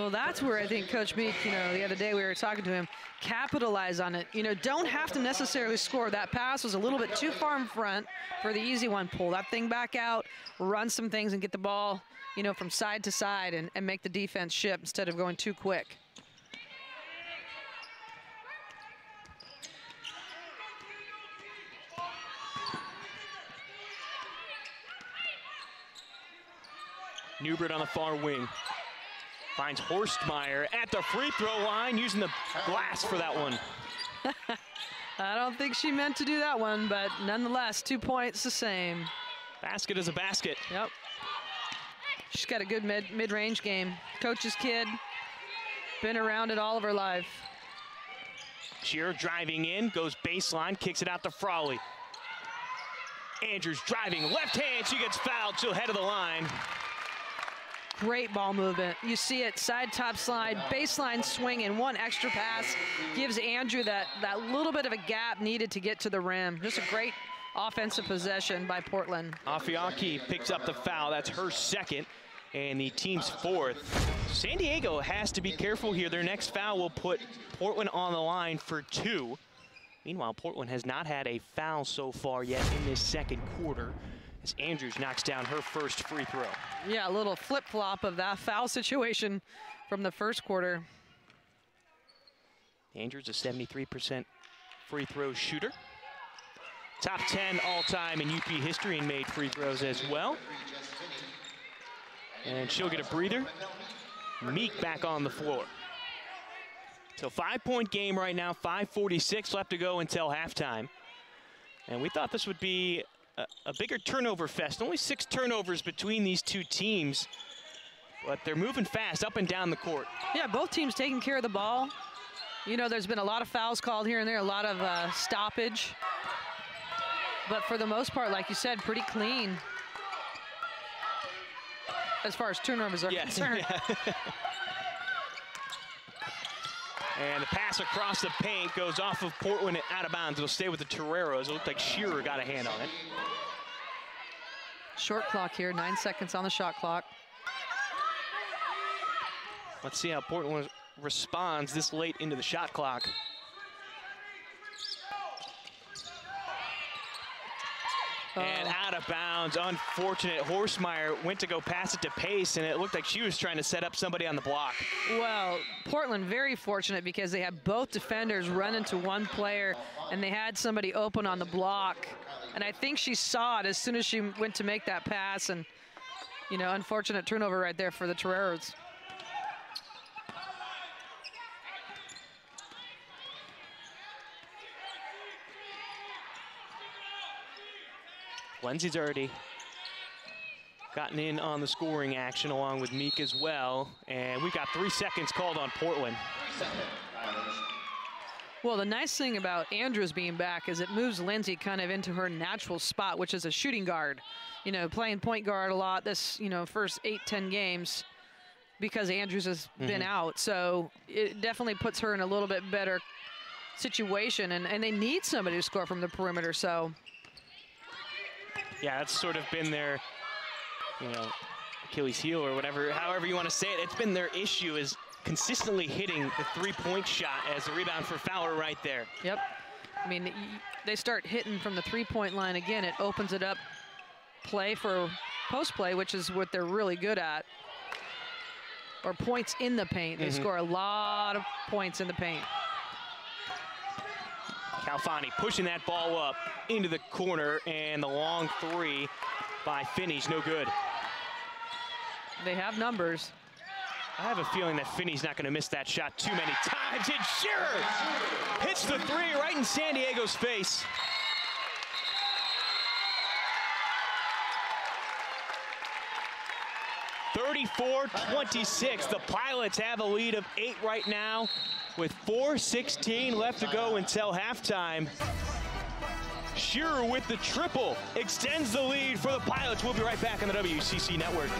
Speaker 3: Well, that's where I think Coach Meek, you know, the other day we were talking to him, capitalize on it. You know, don't have to necessarily score. That pass was a little bit too far in front for the easy one. Pull that thing back out, run some things, and get the ball, you know, from side to side and, and make the defense ship instead of going too quick.
Speaker 2: Newbert on the far wing. Finds Horstmeyer at the free throw line, using the glass for that one.
Speaker 3: I don't think she meant to do that one, but nonetheless, two points the same.
Speaker 2: Basket is a basket.
Speaker 3: Yep. She's got a good mid mid-range game. Coach's kid, been around it all of her life.
Speaker 2: Shearer driving in, goes baseline, kicks it out to Frawley. Andrews driving, left hand, she gets fouled, she'll head of the line.
Speaker 3: Great ball movement. You see it, side top slide, baseline swing, and one extra pass gives Andrew that, that little bit of a gap needed to get to the rim. Just a great offensive possession by Portland.
Speaker 2: Afiaki picks up the foul. That's her second and the team's fourth. San Diego has to be careful here. Their next foul will put Portland on the line for two. Meanwhile, Portland has not had a foul so far yet in this second quarter as Andrews knocks down her first free throw.
Speaker 3: Yeah, a little flip-flop of that foul situation from the first quarter.
Speaker 2: Andrews a 73% free throw shooter. Top 10 all-time in UP history and made free throws as well. And she'll get a breather. Meek back on the floor. So five-point game right now, 5.46 left to go until halftime. And we thought this would be a, a bigger turnover fest. Only six turnovers between these two teams, but they're moving fast up and down the court.
Speaker 3: Yeah, both teams taking care of the ball. You know, there's been a lot of fouls called here and there, a lot of uh, stoppage. But for the most part, like you said, pretty clean as far as turnovers are
Speaker 2: Yes,
Speaker 3: concerned.
Speaker 2: yeah. and the pass across the paint goes off of Portland and out of bounds. It'll stay with the Toreros. It looked like Shearer got a hand on it.
Speaker 3: Short clock here, nine seconds on the shot clock.
Speaker 2: Let's see how Portland responds this late into the shot clock. And
Speaker 3: Oh.
Speaker 2: out of bounds, unfortunate. Horstmeyer went to go pass it to Pace, and it looked like she was trying to set up somebody on the block.
Speaker 3: Well, Portland very fortunate because they had both defenders run into one player and they had somebody open on the block. And I think she saw it as soon as she went to make that pass and, you know, unfortunate turnover right there for the Toreros.
Speaker 2: Lindsay's already gotten in on the scoring action along with Meek as well. And we've got three seconds called on Portland.
Speaker 3: Well, the nice thing about Andrews being back is it moves Lindsay kind of into her natural spot, which is a shooting guard. You know, playing point guard a lot this, you know, first eight, ten games because Andrews has been mm-hmm. out. So it definitely puts her in a little bit better situation. And, and they need somebody to score from the perimeter. So
Speaker 2: Yeah, that's sort of been their, you know, Achilles heel or whatever, however you want to say it. It's been their issue is consistently hitting the three-point shot as a rebound for Fowler right there.
Speaker 3: Yep. I mean, they start hitting from the three-point line again. It opens it up play for post play, which is what they're really good at. Or points in the paint. They mm-hmm. score a lot of points in the paint.
Speaker 2: Kalfani pushing that ball up into the corner, and the long three by Finney's no good.
Speaker 3: They have numbers.
Speaker 2: I have a feeling that Finney's not going to miss that shot too many times. And Shearer hits the three right in San Diego's face. Thirty-four, twenty-six. The Pilots have a lead of eight right now with 4.16 left to go until halftime. Shearer with the triple extends the lead for the Pilots. We'll be right back on the WCC Network.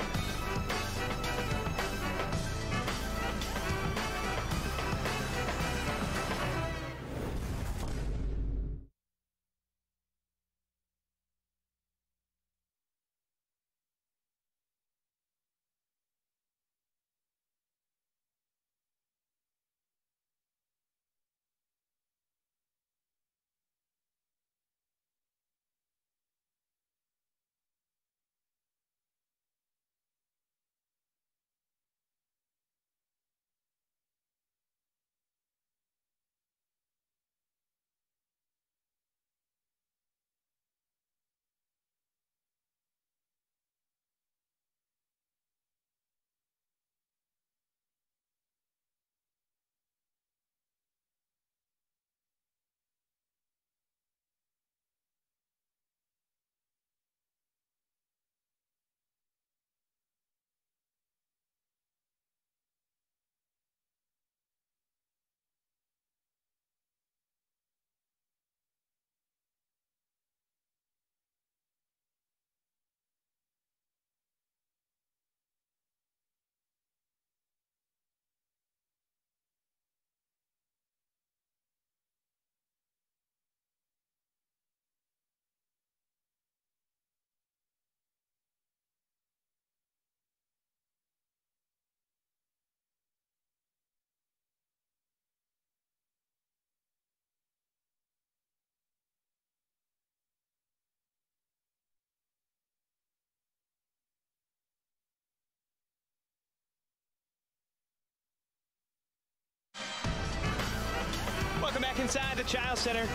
Speaker 2: Inside the Chiles Center.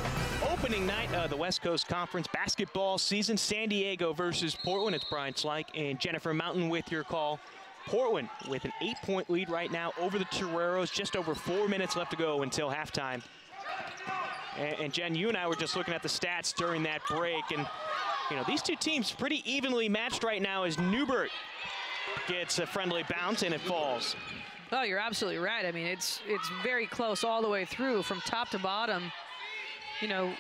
Speaker 2: Opening night of the West Coast Conference basketball season. San Diego versus Portland. It's Brian Slike and Jennifer Mountain with your call. Portland with an eight-point lead right now over the Toreros. Just over four minutes left to go until halftime. And, and Jen, you and I were just looking at the stats during that break, and you know these two teams pretty evenly matched right now as Newbert gets a friendly bounce and it falls.
Speaker 3: Oh, you're absolutely right. I mean, it's it's very close all the way through from top to bottom. You know,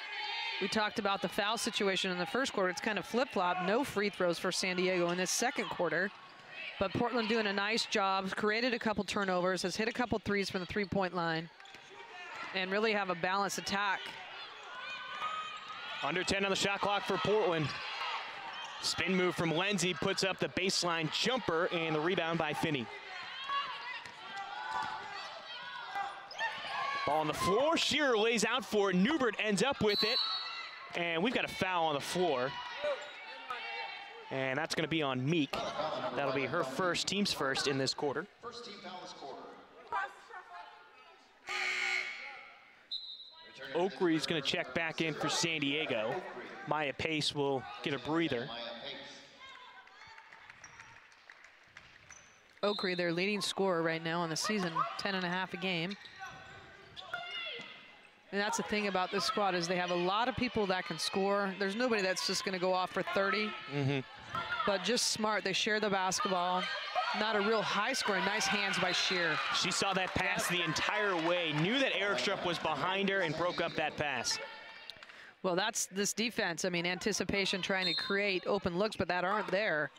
Speaker 3: we talked about the foul situation in the first quarter. It's kind of flip-flop. No free throws for San Diego in this second quarter. But Portland doing a nice job, created a couple turnovers, has hit a couple threes from the three-point line, and really have a balanced attack.
Speaker 2: Under 10 on the shot clock for Portland. Spin move from Lindsay puts up the baseline jumper and the rebound by Finney. Ball on the floor. Shearer lays out for it. Newbert ends up with it. And we've got a foul on the floor. And that's going to be on Meek. That'll be her first, team's first in this quarter.
Speaker 1: First team foul this quarter.
Speaker 2: Oakry's going to check back in for San Diego. Maya Pace will get a breather.
Speaker 1: Maya Pace.
Speaker 3: Oakry, their leading scorer right now on the season, 10 and a half a game. And that's the thing about this squad is they have a lot of people that can score. There's nobody that's just going to go off for 30. Mm-hmm. But just smart. They share the basketball. Not a real high scoring. Nice hands by Shear.
Speaker 2: She saw that pass the entire way, knew that Erikstrup was behind her and broke up that pass.
Speaker 3: Well, that's this defense. I mean, anticipation trying to create open looks, but that aren't there.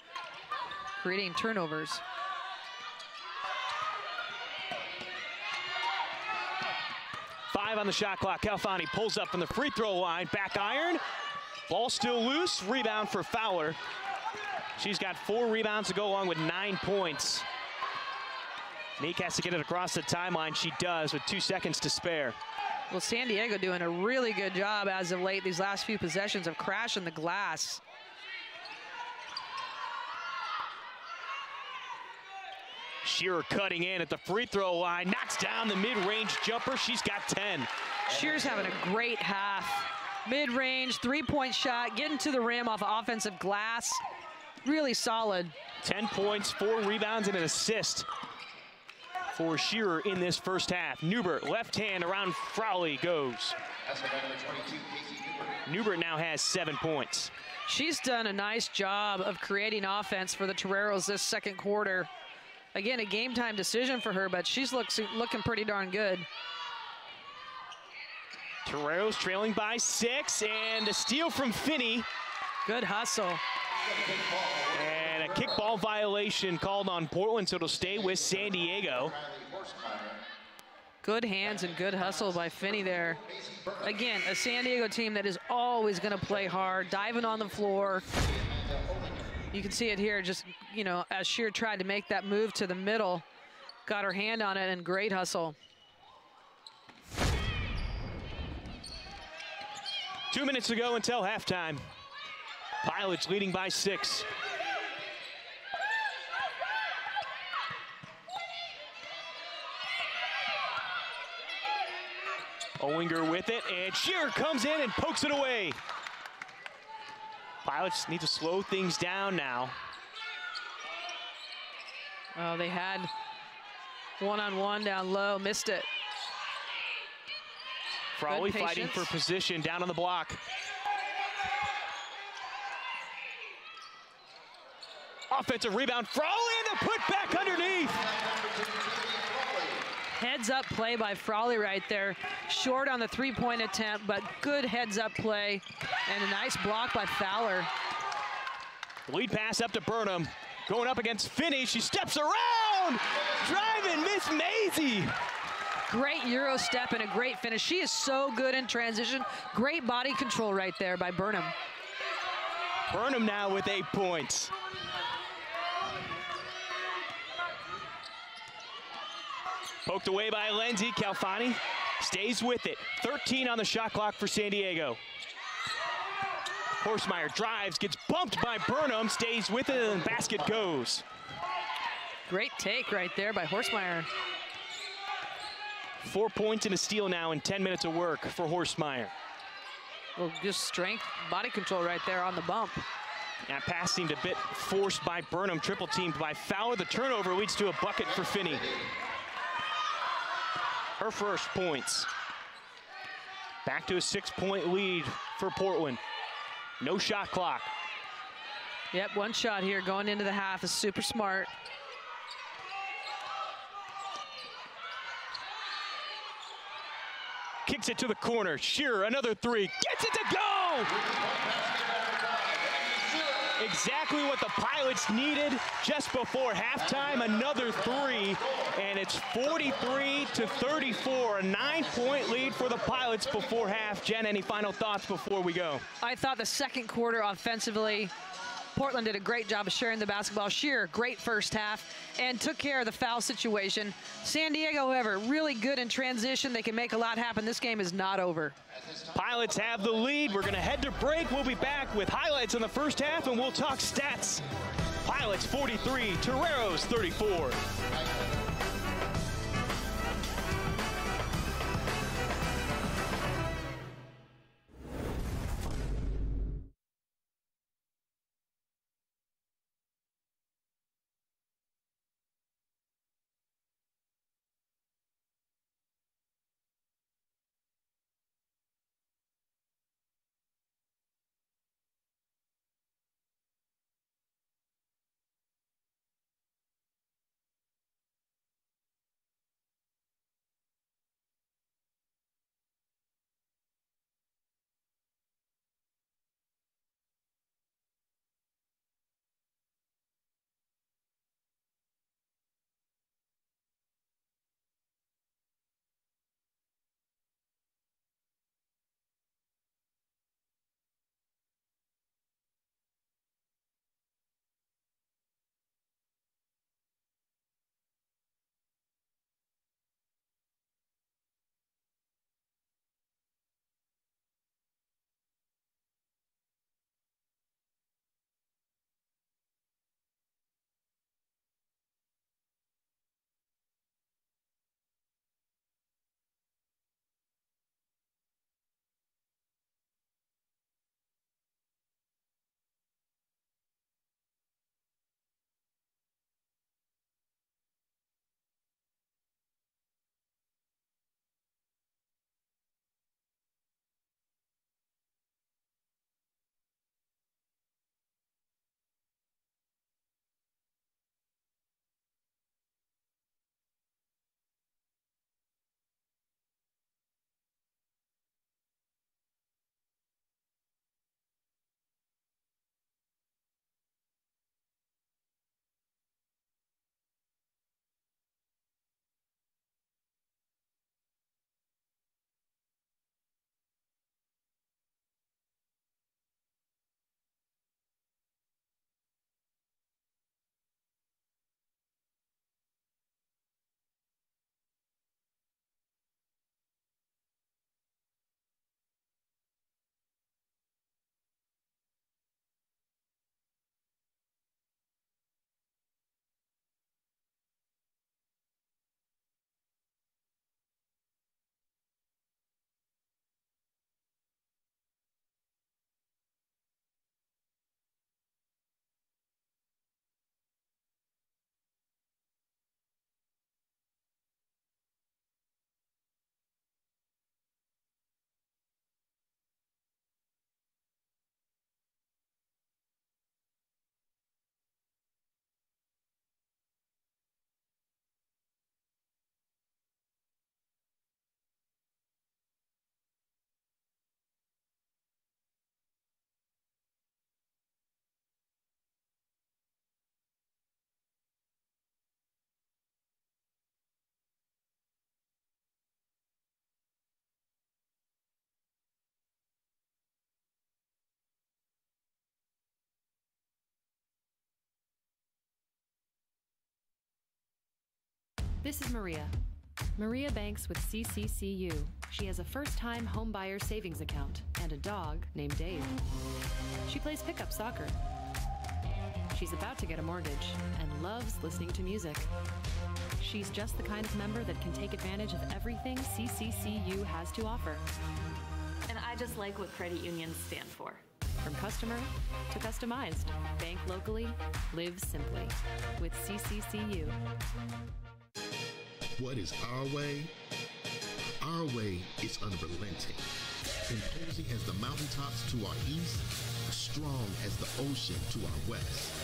Speaker 3: Creating turnovers.
Speaker 2: Five on the shot clock. Kalfani pulls up from the free throw line. Back iron. Ball still loose. Rebound for Fowler. She's got four rebounds to go along with nine points. Meek has to get it across the timeline. She does with two seconds to spare.
Speaker 3: Well, San Diego doing a really good job as of late, these last few possessions of crashing the glass.
Speaker 2: Shearer cutting in at the free throw line. Knocks down the mid-range jumper. She's got 10.
Speaker 3: Shearer's having a great half. Mid-range, three-point shot, getting to the rim off offensive glass. Really solid.
Speaker 2: 10 points, four rebounds, and an assist for Shearer in this first half. Newbert, left hand around Frawley goes.
Speaker 1: That's by number 22, Casey Newbert.
Speaker 2: Newbert now has seven points.
Speaker 3: She's done a nice job of creating offense for the Toreros this second quarter. Again, a game time decision for her, but she's looks, looking pretty darn good.
Speaker 2: Toreros trailing by six, and a steal from Finney.
Speaker 3: Good hustle.
Speaker 2: And a kickball violation called on Portland, so it'll stay with San Diego.
Speaker 3: Good hands and good hustle by Finney there. Again, a San Diego team that is always going to play hard, diving on the floor. You can see it here, just, you know, as Shear tried to make that move to the middle, got her hand on it, and great hustle.
Speaker 2: Two minutes to go until halftime. Pilots leading by six. Hollinger with it, and Shearer comes in and pokes it away. Pilots need to slow things down now.
Speaker 3: Oh, they had one-on-one down low, missed it.
Speaker 2: Frawley fighting for position down on the block. Offensive rebound, Frawley and the put back underneath.
Speaker 3: Heads up play by Frawley right there. Short on the three-point attempt, but good heads up play. And a nice block by Fowler.
Speaker 2: Lead pass up to Burnham. Going up against Finney. She steps around. Driving Miss Maisie.
Speaker 3: Great Euro step and a great finish. She is so good in transition. Great body control right there by Burnham.
Speaker 2: Burnham now with eight points. Poked away by Lindsay. Kalfani stays with it. 13 on the shot clock for San Diego. Horstmeyer drives, gets bumped by Burnham, stays with it, and the basket goes.
Speaker 3: Great take right there by Horstmeyer.
Speaker 2: Four points and a steal now in 10 minutes of work for Horstmeyer.
Speaker 3: Well, just strength, body control right there on the bump.
Speaker 2: That pass seemed a bit forced by Burnham, triple teamed by Fowler. The turnover leads to a bucket for Finney. Her first points. Back to a six-point lead for Portland. No shot clock.
Speaker 3: Yep, one shot here going into the half is super smart.
Speaker 2: Kicks it to the corner. Shearer, another three. Gets it to go! Exactly what the Pilots needed just before halftime. Another three, and it's 43 to 34. A nine-point lead for the Pilots before half. Jen, any final thoughts before we go?
Speaker 3: I thought the second quarter offensively Portland did a great job of sharing the basketball. Shearer, great first half, and took care of the foul situation. San Diego, however, really good in transition. They can make a lot happen. This game is not over.
Speaker 2: Pilots have the lead. We're going to head to break. We'll be back with highlights in the first half, and we'll talk stats. Pilots 43, Toreros 34.
Speaker 4: This is Maria. Maria banks with CCCU. She has a first time homebuyer savings account and a dog named Dave. She plays pickup soccer. She's about to get a mortgage and loves listening to music. She's just the kind of member that can take advantage of everything CCCU has to offer.
Speaker 5: And I just like what credit unions stand for.
Speaker 4: From customer to customized. Bank locally, live simply. With CCCU.
Speaker 6: What is our way? Our way is unrelenting, imposing as the mountaintops to our east, strong as the ocean to our west.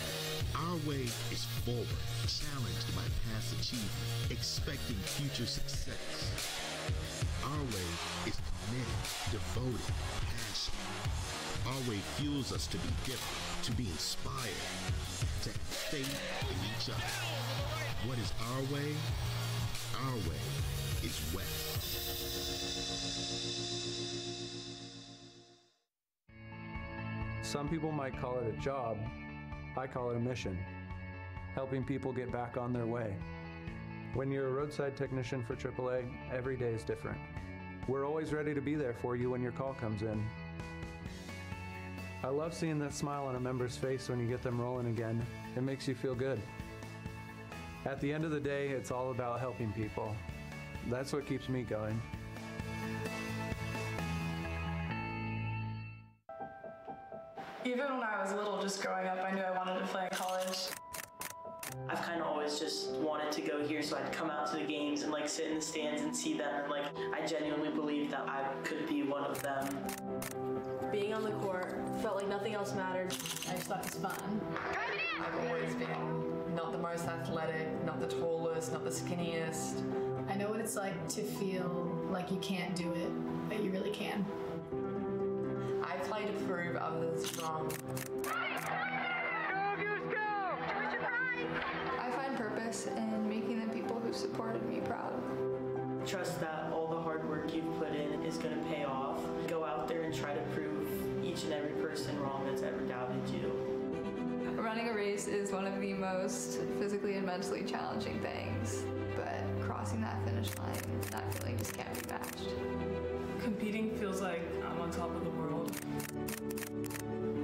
Speaker 6: Our way is forward, challenged by past achievement, expecting future success. Our way is committed, devoted, passionate. Our way fuels us to be different, to be inspired, to have faith in each other. What is our way? Our way is West.
Speaker 7: Some people might call it a job. I call it a mission, helping people get back on their way. When you're a roadside technician for AAA, every day is different. We're always ready to be there for you when your call comes in. I love seeing that smile on a member's face when you get them rolling again. It makes you feel good. At the end of the day, it's all about helping people. That's what keeps me going.
Speaker 8: Even when I was little, just growing up, I knew I wanted to play in college.
Speaker 9: I've kind of always just wanted to go here, so I'd come out to the games and like sit in the stands and see them, and like I genuinely believe that I could be one of them.
Speaker 10: Being on the court felt like nothing else mattered.
Speaker 11: I just thought it was fun. I've always been not the most athletic, not the tallest, not the skinniest.
Speaker 12: I know what it's like to feel like you can't do it, but you really can.
Speaker 11: I play to prove others wrong.
Speaker 13: I find purpose in making the people who supported me proud.
Speaker 9: Trust that all the hard work you've put in is going to pay off. Go out there and try to prove each and every person wrong that's ever doubted you.
Speaker 13: Running a race is one of the most physically and mentally challenging things, but crossing that finish line, that feeling just can't be matched.
Speaker 8: Competing feels like I'm on top of the world.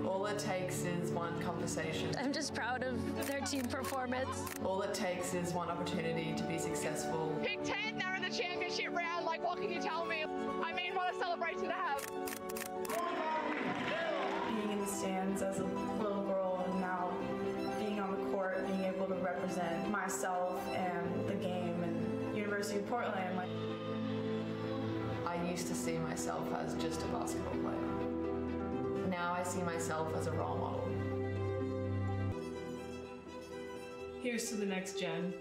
Speaker 11: All it takes is one conversation.
Speaker 14: I'm just proud of their team performance.
Speaker 11: All it takes is one opportunity to be successful.
Speaker 15: Pick 10, they're in the championship round. Like, what can you tell me? I mean, what a celebration to have.
Speaker 8: Being in the stands as a little represent myself and the game and University of Portland. Like,
Speaker 11: I used to see myself as just a basketball player. Now I see myself as a role model.
Speaker 8: here's to the next gen.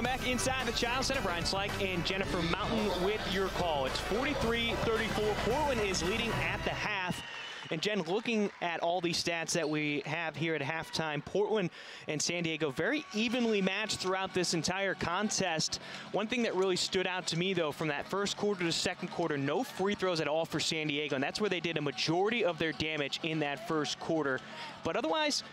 Speaker 2: Welcome back inside the Chiles Center. Brian Slike and Jennifer Mountain with your call. It's 43-34. Portland is leading at the half. And Jen, looking at all these stats that we have here at halftime, Portland and San Diego very evenly matched throughout this entire contest. One thing that really stood out to me, though, from that first quarter to second quarter, no free throws at all for San Diego, and that's where they did a majority of their damage in that first quarter. But otherwise,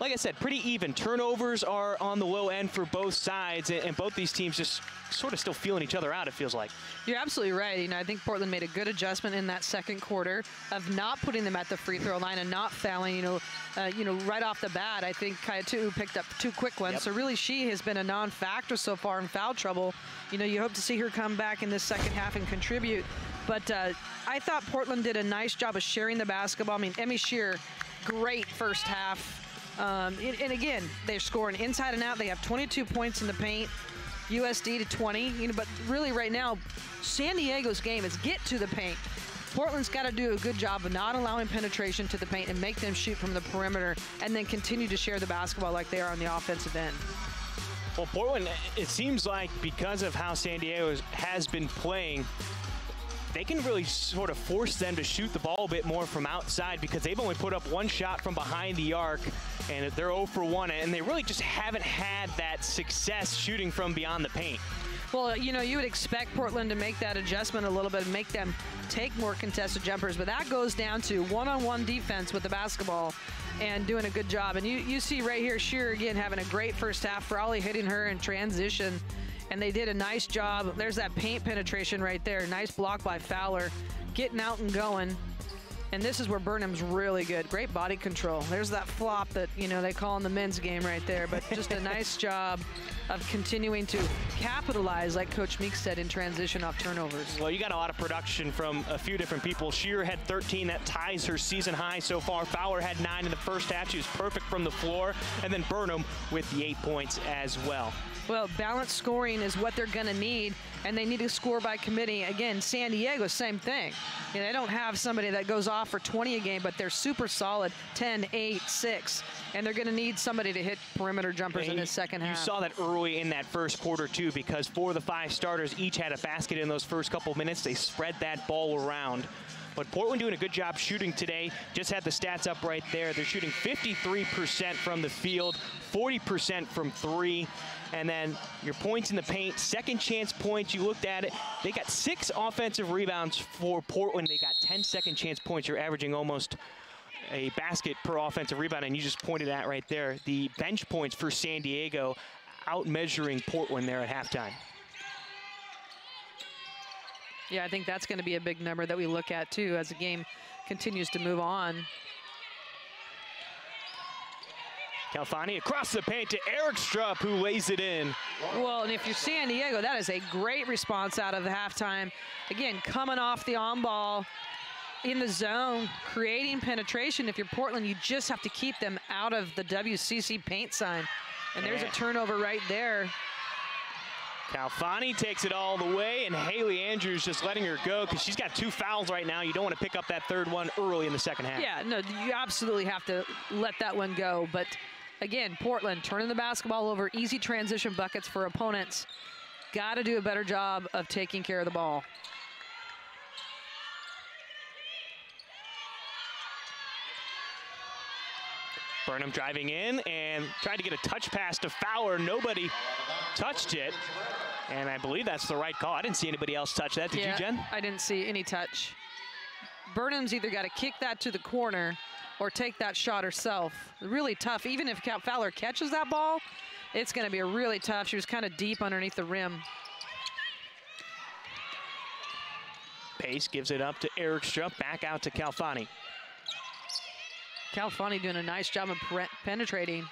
Speaker 2: like I said, pretty even. Turnovers are on the low end for both sides, and both these teams just sort of still feeling each other out, it feels like.
Speaker 3: You're absolutely right. You know, I think Portland made a good adjustment in that second quarter of not putting them at the free throw line and not fouling, you know, uh, you know, right off the bat. I think Kaitu'u picked up two quick ones. Yep. So really she has been a non-factor so far in foul trouble. You know, you hope to see her come back in this second half and contribute. But uh, I thought Portland did a nice job of sharing the basketball. I mean, Emmy Shear, great first half um, and, and, again, they're scoring inside and out. They have 22 points in the paint, USD to 20. You know, but really right now, San Diego's game is get to the paint. Portland's got to do a good job of not allowing penetration to the paint and make them shoot from the perimeter and then continue to share the basketball like they are on the offensive end.
Speaker 2: Well, Portland, it seems like because of how San Diego has been playing, they can really sort of force them to shoot the ball a bit more from outside because they've only put up one shot from behind the arc and they're 0 for 1 and they really just haven't had that success shooting from beyond the paint.
Speaker 3: Well, you know, you would expect Portland to make that adjustment a little bit and make them take more contested jumpers, but that goes down to one-on-one -on -one defense with the basketball and doing a good job. And you, you see right here, Shear again having a great first half, Frawley hitting her in transition and they did a nice job. There's that paint penetration right there. Nice block by Fowler, getting out and going. And this is where Burnham's really good. Great body control. There's that flop that, you know, they call in the men's game right there. But just a nice job of continuing to capitalize, like Coach Meek said, in transition off turnovers.
Speaker 2: Well, you got a lot of production from a few different people. Shear had 13. That ties her season high so far. Fowler had nine in the first half. She was perfect from the floor. And then Burnham with the eight points as well.
Speaker 3: Well, balanced scoring is what they're going to need, and they need to score by committee. Again, San Diego, same thing. You know, they don't have somebody that goes off for 20 a game, but they're super solid 10, 8, 6, and they're going to need somebody to hit perimeter jumpers and in the second half.
Speaker 2: You saw that early in that first quarter, too, because four of the five starters each had a basket in those first couple minutes. They spread that ball around. But Portland doing a good job shooting today. Just had the stats up right there. They're shooting 53% from the field, 40% from three. And then your points in the paint, second chance points, you looked at it. They got six offensive rebounds for Portland. They got 10 second chance points. You're averaging almost a basket per offensive rebound, and you just pointed at right there. The bench points for San Diego out measuring Portland there at halftime.
Speaker 3: Yeah, I think that's going to be a big number that we look at too as the game continues to move on.
Speaker 2: Kalfani across the paint to Erikstrup, who lays it in.
Speaker 3: Well, and if you're San Diego, that is a great response out of the halftime. Again, coming off the on ball in the zone, creating penetration. If you're Portland, you just have to keep them out of the WCC paint sign. And there's a turnover right there.
Speaker 2: Kalfani takes it all the way, and Haley Andrews just letting her go because she's got two fouls right now. You don't want to pick up that third one early in the second half.
Speaker 3: Yeah, no, you absolutely have to let that one go. But again, Portland turning the basketball over, easy transition buckets for opponents. Got to do a better job of taking care of the ball.
Speaker 2: Burnham driving in and tried to get a touch pass to Fowler. Nobody touched it. And I believe that's the right call. I didn't see anybody else touch that. Did
Speaker 3: yeah,
Speaker 2: you, Jen?
Speaker 3: I didn't see any touch. Burnham's either got to kick that to the corner or take that shot herself. Really tough. Even if Fowler catches that ball, it's going to be a really tough. She was kind of deep underneath the rim.
Speaker 2: Pace gives it up to Erikstrup, back out to Kalfani.
Speaker 3: Kalfani doing a nice job of penetrating.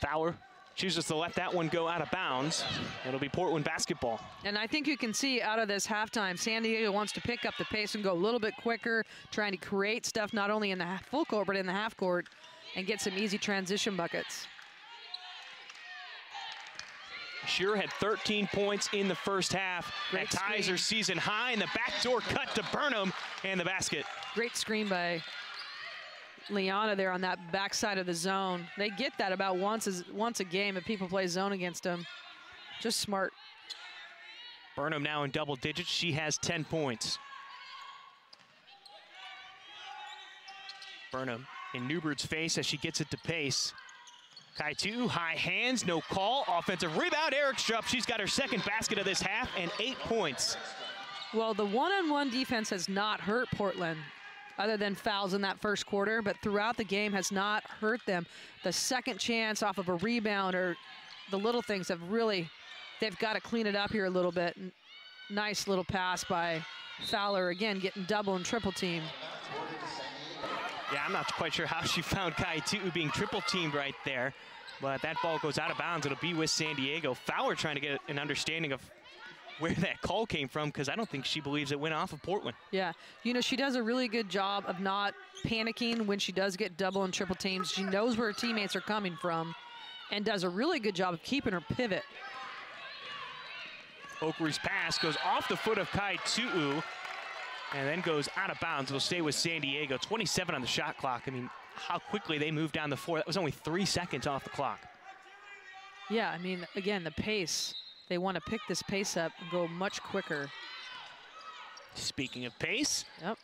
Speaker 2: Fowler chooses to let that one go out of bounds. It'll be Portland basketball.
Speaker 3: And I think you can see out of this halftime, San Diego wants to pick up the pace and go a little bit quicker, trying to create stuff not only in the full court, but in the half court, and get some easy transition buckets.
Speaker 2: Shear had 13 points in the first half.
Speaker 3: Great
Speaker 2: that ties her season high, and the backdoor cut to Burnham and the basket.
Speaker 3: Great screen by Liana there on that backside of the zone. They get that about once as, once a game if people play zone against them. Just smart.
Speaker 2: Burnham now in double digits. She has 10 points. Burnham in Newbert's face as she gets it to pace. Kaitu'u, high hands, no call. Offensive rebound, Erikstrup. She's got her second basket of this half and eight points.
Speaker 3: Well, the one-on-one defense has not hurt Portland other than fouls in that first quarter, but throughout the game has not hurt them. The second chance off of a rebound or the little things have really, they've got to clean it up here a little bit. Nice little pass by Fowler, again, getting double and triple team.
Speaker 2: Yeah, I'm not quite sure how she found Kaitu'u being triple teamed right there, but that ball goes out of bounds. It'll be with San Diego. Fowler trying to get an understanding of where that call came from because I don't think she believes it went off of Portland.
Speaker 3: Yeah, you know, she does a really good job of not panicking when she does get double and triple teams. She knows where her teammates are coming from and does a really good job of keeping her pivot.
Speaker 2: Oakry's pass goes off the foot of Kaitu'u and then goes out of bounds. It'll stay with San Diego. 27 on the shot clock. I mean, how quickly they moved down the floor. That was only three seconds off the clock.
Speaker 3: Yeah, I mean, again, the pace they want to pick this pace up and go much quicker.
Speaker 2: Speaking of pace.
Speaker 3: Yep.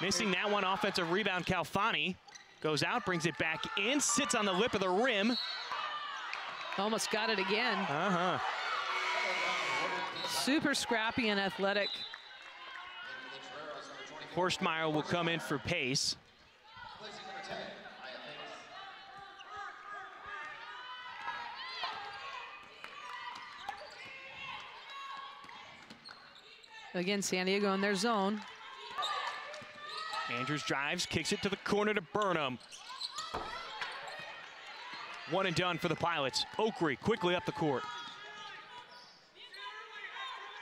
Speaker 2: Missing that one offensive rebound, Kalfani. Goes out, brings it back in, sits on the lip of the rim.
Speaker 3: Almost got it again.
Speaker 2: Uh-huh.
Speaker 3: Super scrappy and athletic.
Speaker 2: Horstmeyer will come in for pace.
Speaker 3: Again, San Diego in their zone.
Speaker 2: Andrews drives, kicks it to the corner to Burnham. One and done for the Pilots. Oakry quickly up the court.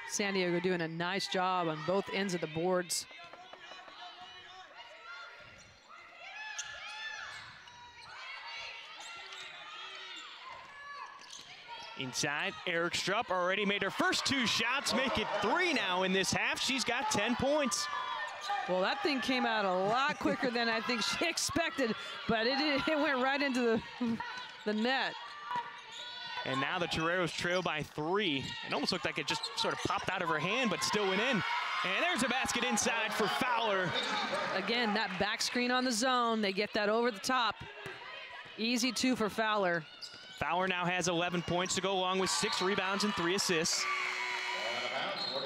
Speaker 3: San Diego doing a nice job on both ends of the boards.
Speaker 2: Inside, Erikstrup already made her first two shots, make it three now in this half. She's got 10 points.
Speaker 3: Well, that thing came out a lot quicker than I think she expected, but it, it went right into the, the net.
Speaker 2: And now the Toreros trail by three. It almost looked like it just sort of popped out of her hand, but still went in. And there's a basket inside for Fowler.
Speaker 3: Again, that back screen on the zone. They get that over the top. Easy two for Fowler.
Speaker 2: Fowler now has 11 points to go along with six rebounds and three assists.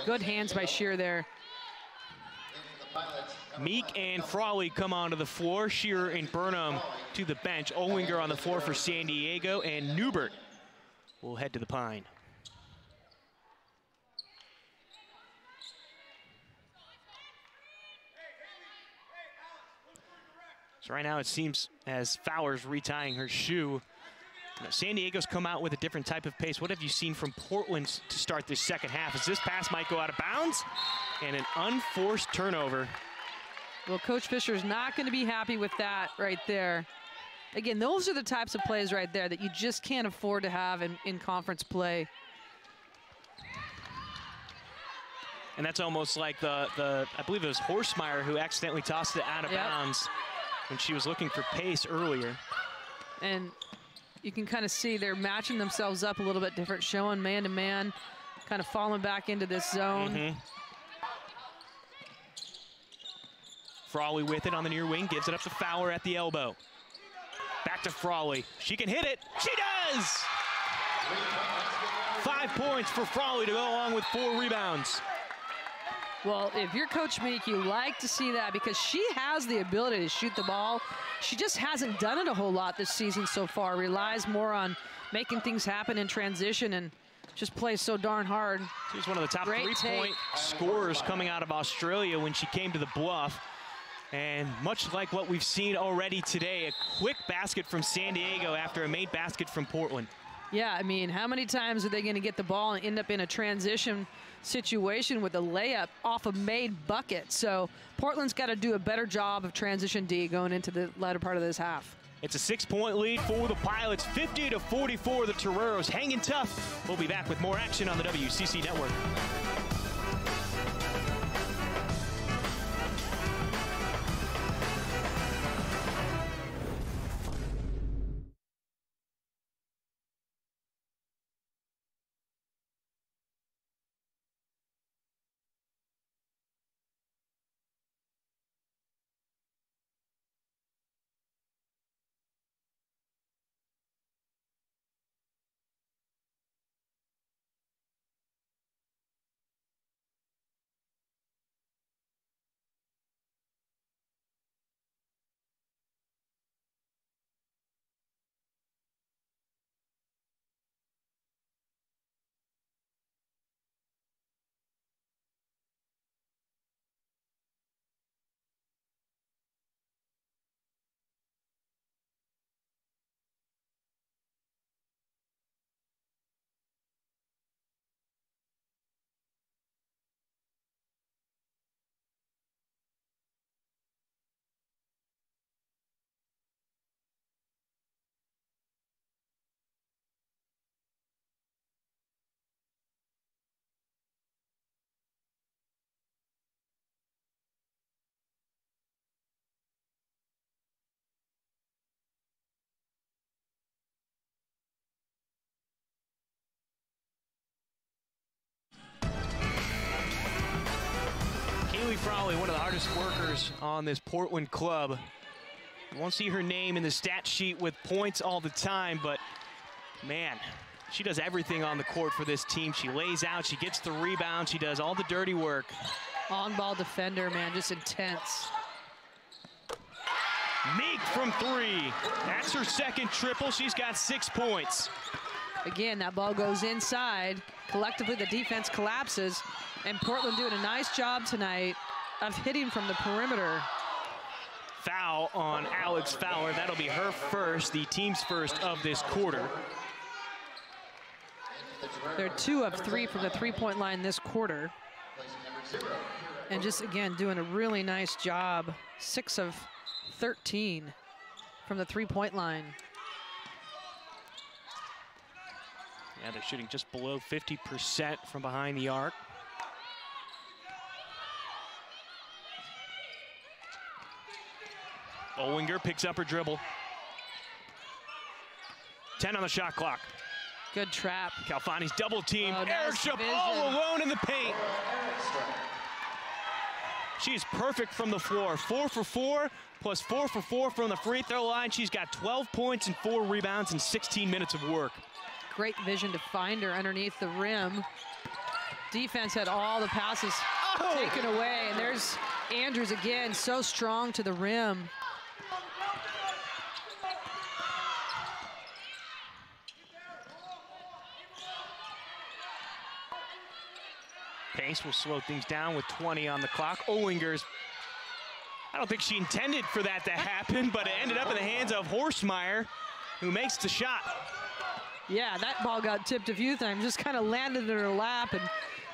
Speaker 3: Good hands by Shear there.
Speaker 2: Meek and Frawley come onto the floor. Shearer and Burnham to the bench. Hollinger on the floor for San Diego, and Newbert will head to the Pine. So right now it seems as Fowler's retying her shoe, you know, San Diego's come out with a different type of pace. What have you seen from Portland to start this second half? As this pass might go out of bounds and an unforced turnover.
Speaker 3: Well, Coach Fisher's not going to be happy with that right there. Again, those are the types of plays right there that you just can't afford to have in, in conference play.
Speaker 2: And that's almost like the, the, I believe it was Horstmeyer who accidentally tossed it out of
Speaker 3: yep.
Speaker 2: bounds when she was looking for pace earlier.
Speaker 3: And you can kind of see they're matching themselves up a little bit different, showing man-to-man, -man, kind of falling back into this zone.
Speaker 2: Mm -hmm. Frawley with it on the near wing, gives it up to Fowler at the elbow. Back to Frawley. She can hit it. She does! Five points for Frawley to go along with four rebounds.
Speaker 3: Well, if you're Coach Meek, you like to see that because she has the ability to shoot the ball. She just hasn't done it a whole lot this season so far. Relies more on making things happen in transition and just plays so darn hard.
Speaker 2: She's one of the top three-point scorers coming out of Australia when she came to the bluff. And much like what we've seen already today, a quick basket from San Diego after a made basket from Portland.
Speaker 3: Yeah, I mean, how many times are they going to get the ball and end up in a transition situation with a layup off a made bucket? So Portland's got to do a better job of transition D going into the latter part of this half.
Speaker 2: It's a six-point lead for the Pilots, 50 to 44. The Toreros hanging tough. We'll be back with more action on the WCC Network. Frawley, one of the hardest workers on this Portland club. You won't see her name in the stat sheet with points all the time, but man, she does everything on the court for this team. She lays out, she gets the rebound, she does all the dirty work.
Speaker 3: On-ball defender, man, just intense.
Speaker 2: Meek from three. That's her second triple. She's got six points.
Speaker 3: Again, that ball goes inside. Collectively, the defense collapses, and Portland doing a nice job tonight of hitting from the perimeter.
Speaker 2: Foul on Alex Fowler. That'll be her first, the team's first of this quarter.
Speaker 3: They're two of three from the three-point line this quarter. And just, again, doing a really nice job. Six of 13 from the three-point line.
Speaker 2: Yeah, they're shooting just below 50% from behind the arc. Hollinger picks up her dribble. 10 on the shot clock.
Speaker 3: Good trap.
Speaker 2: Kalfani's double team.
Speaker 3: Oh,
Speaker 2: Airship
Speaker 3: vision.
Speaker 2: all alone in the paint. She's perfect from the floor. Four for four, plus four for four from the free throw line. She's got 12 points and four rebounds and 16 minutes of work.
Speaker 3: Great vision to find her underneath the rim. Defense had all the passes oh! taken away, and there's Andrews again, so strong to the rim.
Speaker 2: Pace will slow things down with 20 on the clock. Hollinger's, I don't think she intended for that to happen, but it ended up in the hands of Horstmeyer, who makes the shot.
Speaker 3: Yeah, that ball got tipped a few times, just kind of landed in her lap, and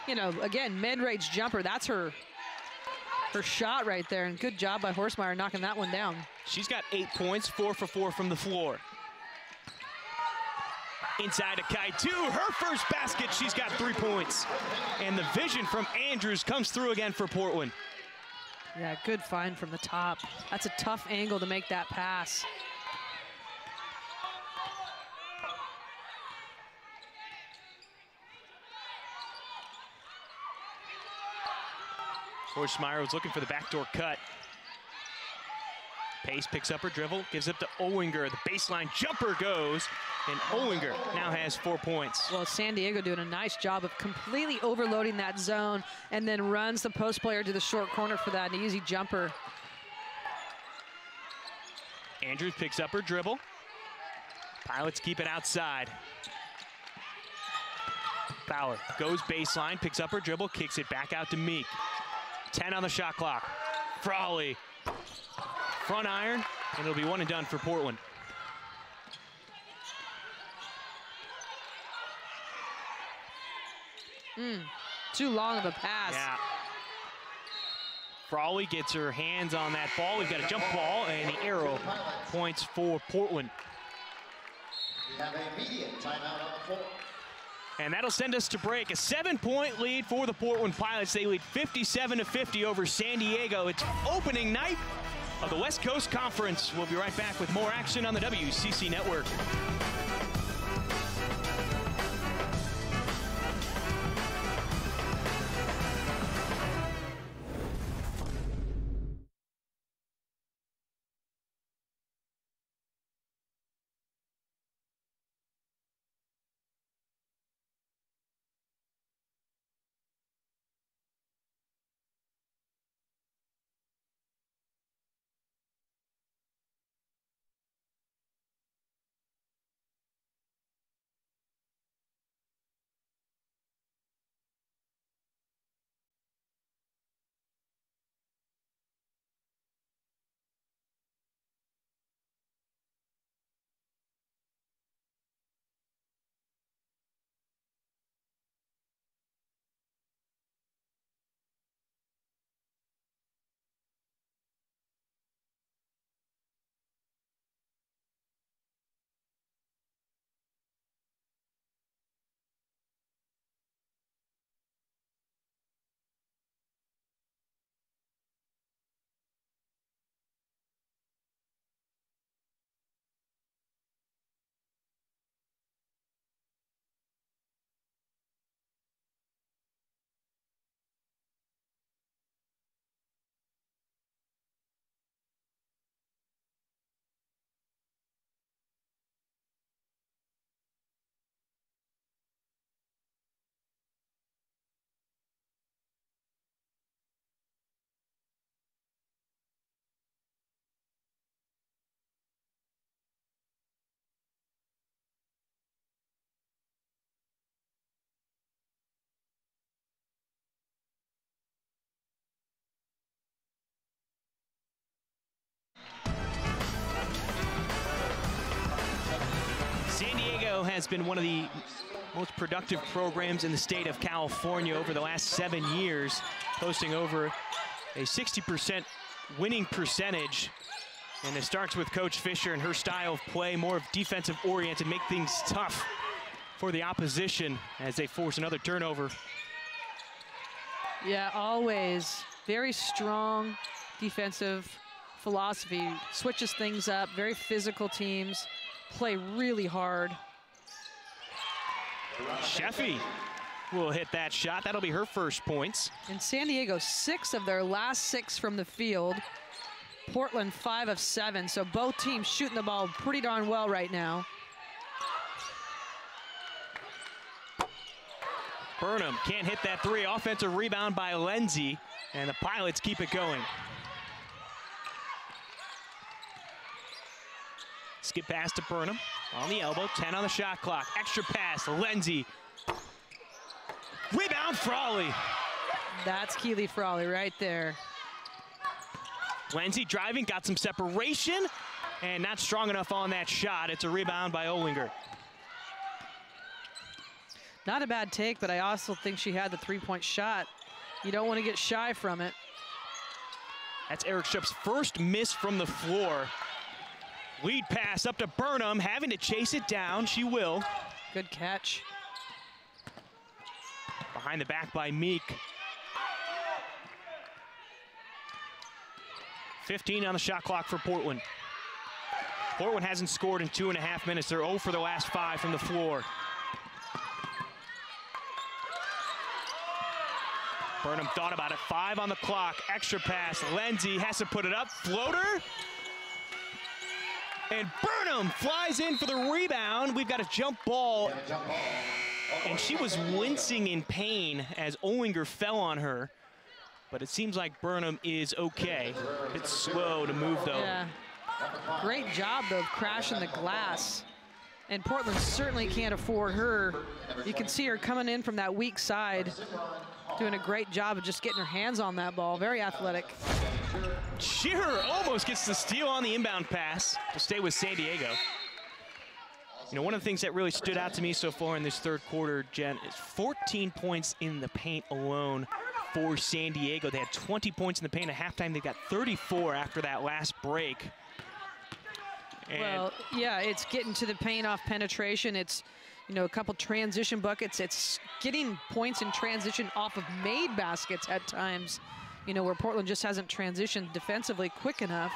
Speaker 3: you know, again, mid-range jumper. That's her her shot right there, and good job by Horstmeyer knocking that one down.
Speaker 2: She's got eight points, four for four from the floor. Inside to Kaitu'u, her first basket, she's got three points. And the vision from Andrews comes through again for Portland.
Speaker 3: Yeah, good find from the top. That's a tough angle to make that pass.
Speaker 2: Horstmeyer was looking for the backdoor cut. Pace picks up her dribble, gives it to Hollinger. The baseline jumper goes, and Hollinger now has four points.
Speaker 3: Well, San Diego doing a nice job of completely overloading that zone and then runs the post player to the short corner for that an easy jumper.
Speaker 2: Andrews picks up her dribble. Pilots keep it outside. Fowler goes baseline, picks up her dribble, kicks it back out to Meek. 10 on the shot clock. Frawley. Front iron, and it'll be one and done for Portland.
Speaker 3: Mm, too long of a pass.
Speaker 2: Yeah. Frawley gets her hands on that ball. We've got a jump ball, and the arrow points for Portland.
Speaker 1: We have a immediate timeout on the floor.
Speaker 2: And that'll send us to break. A seven-point lead for the Portland Pilots. They lead 57 to 50 over San Diego. It's opening night of the West Coast Conference. We'll be right back with more action on the WCC Network. Has been one of the most productive programs in the state of California over the last seven years, posting over a 60% winning percentage. And it starts with Coach Fisher and her style of play, more of defensive oriented, make things tough for the opposition as they force another turnover.
Speaker 3: Yeah, always very strong defensive philosophy, switches things up, very physical teams, play really hard.
Speaker 2: Sheffy will hit that shot. That'll be her first points.
Speaker 3: And San Diego, six of their last six from the field. Portland, five of seven. So both teams shooting the ball pretty darn well right now.
Speaker 2: Burnham can't hit that three. Offensive rebound by Lenzi, and the Pilots keep it going. Skip pass to Burnham on the elbow, 10 on the shot clock. Extra pass, Lenzi. Rebound, Frawley.
Speaker 3: That's Keely Frawley right there.
Speaker 2: Lenzi driving, got some separation, and not strong enough on that shot. It's a rebound by Hollinger.
Speaker 3: Not a bad take, but I also think she had the three-point shot. You don't want to get shy from it.
Speaker 2: That's Erikstrup's first miss from the floor. Lead pass up to Burnham, having to chase it down. She will.
Speaker 3: Good catch.
Speaker 2: Behind the back by Meek. 15 on the shot clock for Portland. Portland hasn't scored in two and a half minutes. They're 0 for the last five from the floor. Burnham thought about it. Five on the clock. Extra pass. Lenzi has to put it up. Floater. And Burnham flies in for the rebound. We've got a jump ball. And she was wincing in pain as Hollinger fell on her. But it seems like Burnham is okay. It's slow to move, though.
Speaker 3: Yeah. Great job, though, crashing the glass. And Portland certainly can't afford her. You can see her coming in from that weak side, doing a great job of just getting her hands on that ball. Very athletic.
Speaker 2: Shearer almost gets the steal on the inbound pass to stay with San Diego. You know, one of the things that really stood out to me so far in this third quarter, Jen, is 14 points in the paint alone for San Diego. They had 20 points in the paint at halftime. They got 34 after that last break.
Speaker 3: And well, yeah, it's getting to the paint off penetration. It's, you know, a couple transition buckets. It's getting points in transition off of made baskets at times, you know, where Portland just hasn't transitioned defensively quick enough.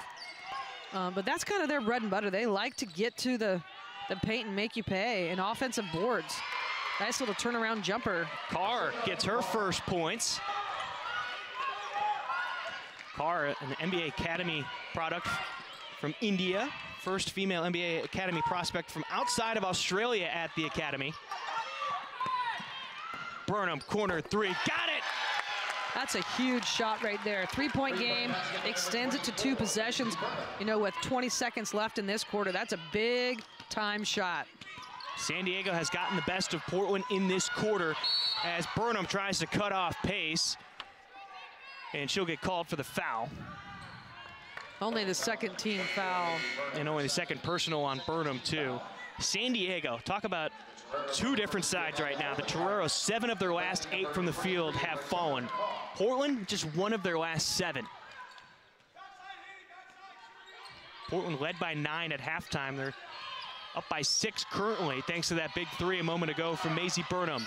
Speaker 3: Um, but that's kind of their bread and butter. They like to get to the, the paint and make you pay and offensive boards. Nice little turnaround jumper.
Speaker 2: Carr gets her first points. Carr, an NBA Academy product from India, first female NBA Academy prospect from outside of Australia at the Academy. Burnham, corner three, got it!
Speaker 3: That's a huge shot right there. Three-point game, extends it to two possessions. You know, with 20 seconds left in this quarter, that's a big time shot.
Speaker 2: San Diego has gotten the best of Portland in this quarter as Burnham tries to cut off pace. And she'll get called for the foul.
Speaker 3: Only the second team foul.
Speaker 2: And only the second personal on Burnham, too. San Diego, talk about two different sides right now. The Toreros, seven of their last eight from the field have fallen. Portland, just one of their last seven. Portland led by nine at halftime. They're up by six currently, thanks to that big three a moment ago from Maisie Burnham.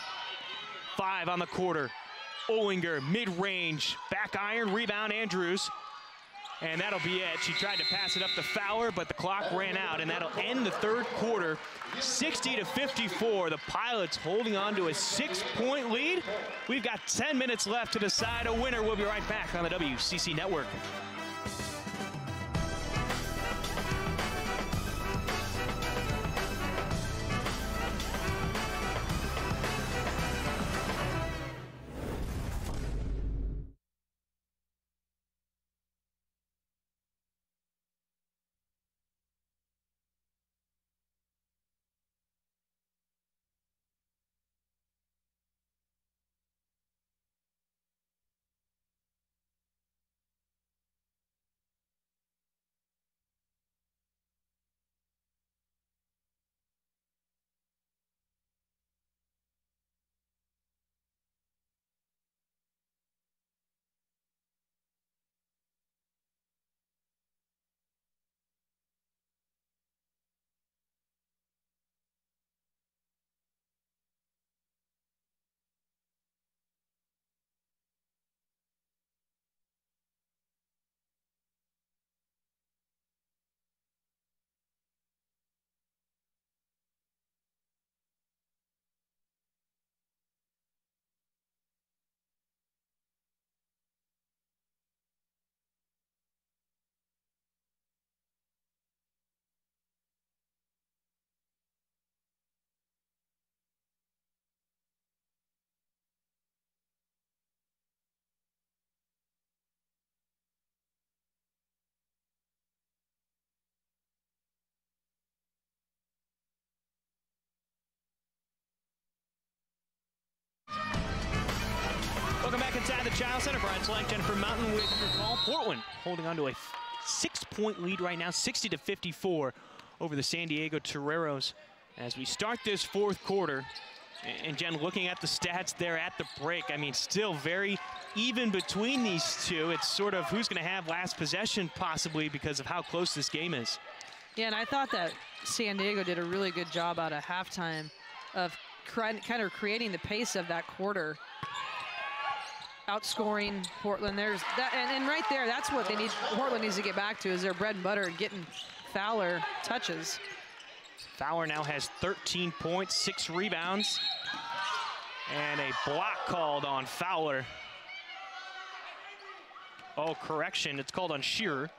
Speaker 2: Five on the quarter. Hollinger, mid-range, back iron, rebound, Andrews. And that'll be it. She tried to pass it up to Fowler, but the clock ran out, and that'll end the third quarter. 60 to 54. The Pilots holding on to a six-point lead. We've got 10 minutes left to decide a winner. We'll be right back on the WCC Network. Inside the Chiles Center. Brian Slank, Jennifer Mountain with your call. Portland holding on to a six-point lead right now, 60 to 54 over the San Diego Toreros as we start this fourth quarter. And Jen, looking at the stats there at the break, I mean, still very even between these two. It's sort of who's going to have last possession possibly because of how close this game is.
Speaker 3: Yeah, and I thought that San Diego did a really good job out of halftime of kind of creating the pace of that quarter. Outscoring Portland. There's that, and, and right there, that's what they need. Portland needs to get back to is their bread and butter, getting Fowler touches.
Speaker 2: Fowler now has 13 points, six rebounds, and a block called on Fowler. Oh, correction, it's called on Shearer.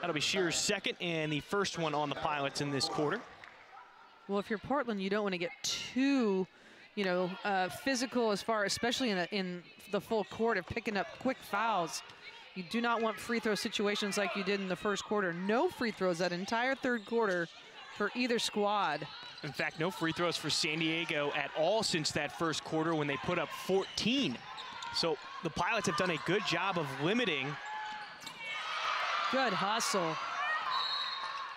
Speaker 2: That'll be Shearer's second and the first one on the Pilots in this quarter.
Speaker 3: Well, if you're Portland, you don't want to get too, you know, uh, physical as far, especially in, in the full court of picking up quick fouls. You do not want free throw situations like you did in the first quarter. No free throws that entire third quarter for either squad.
Speaker 2: In fact, no free throws for San Diego at all since that first quarter when they put up 14. So the Pilots have done a good job of limiting.
Speaker 3: Good hustle.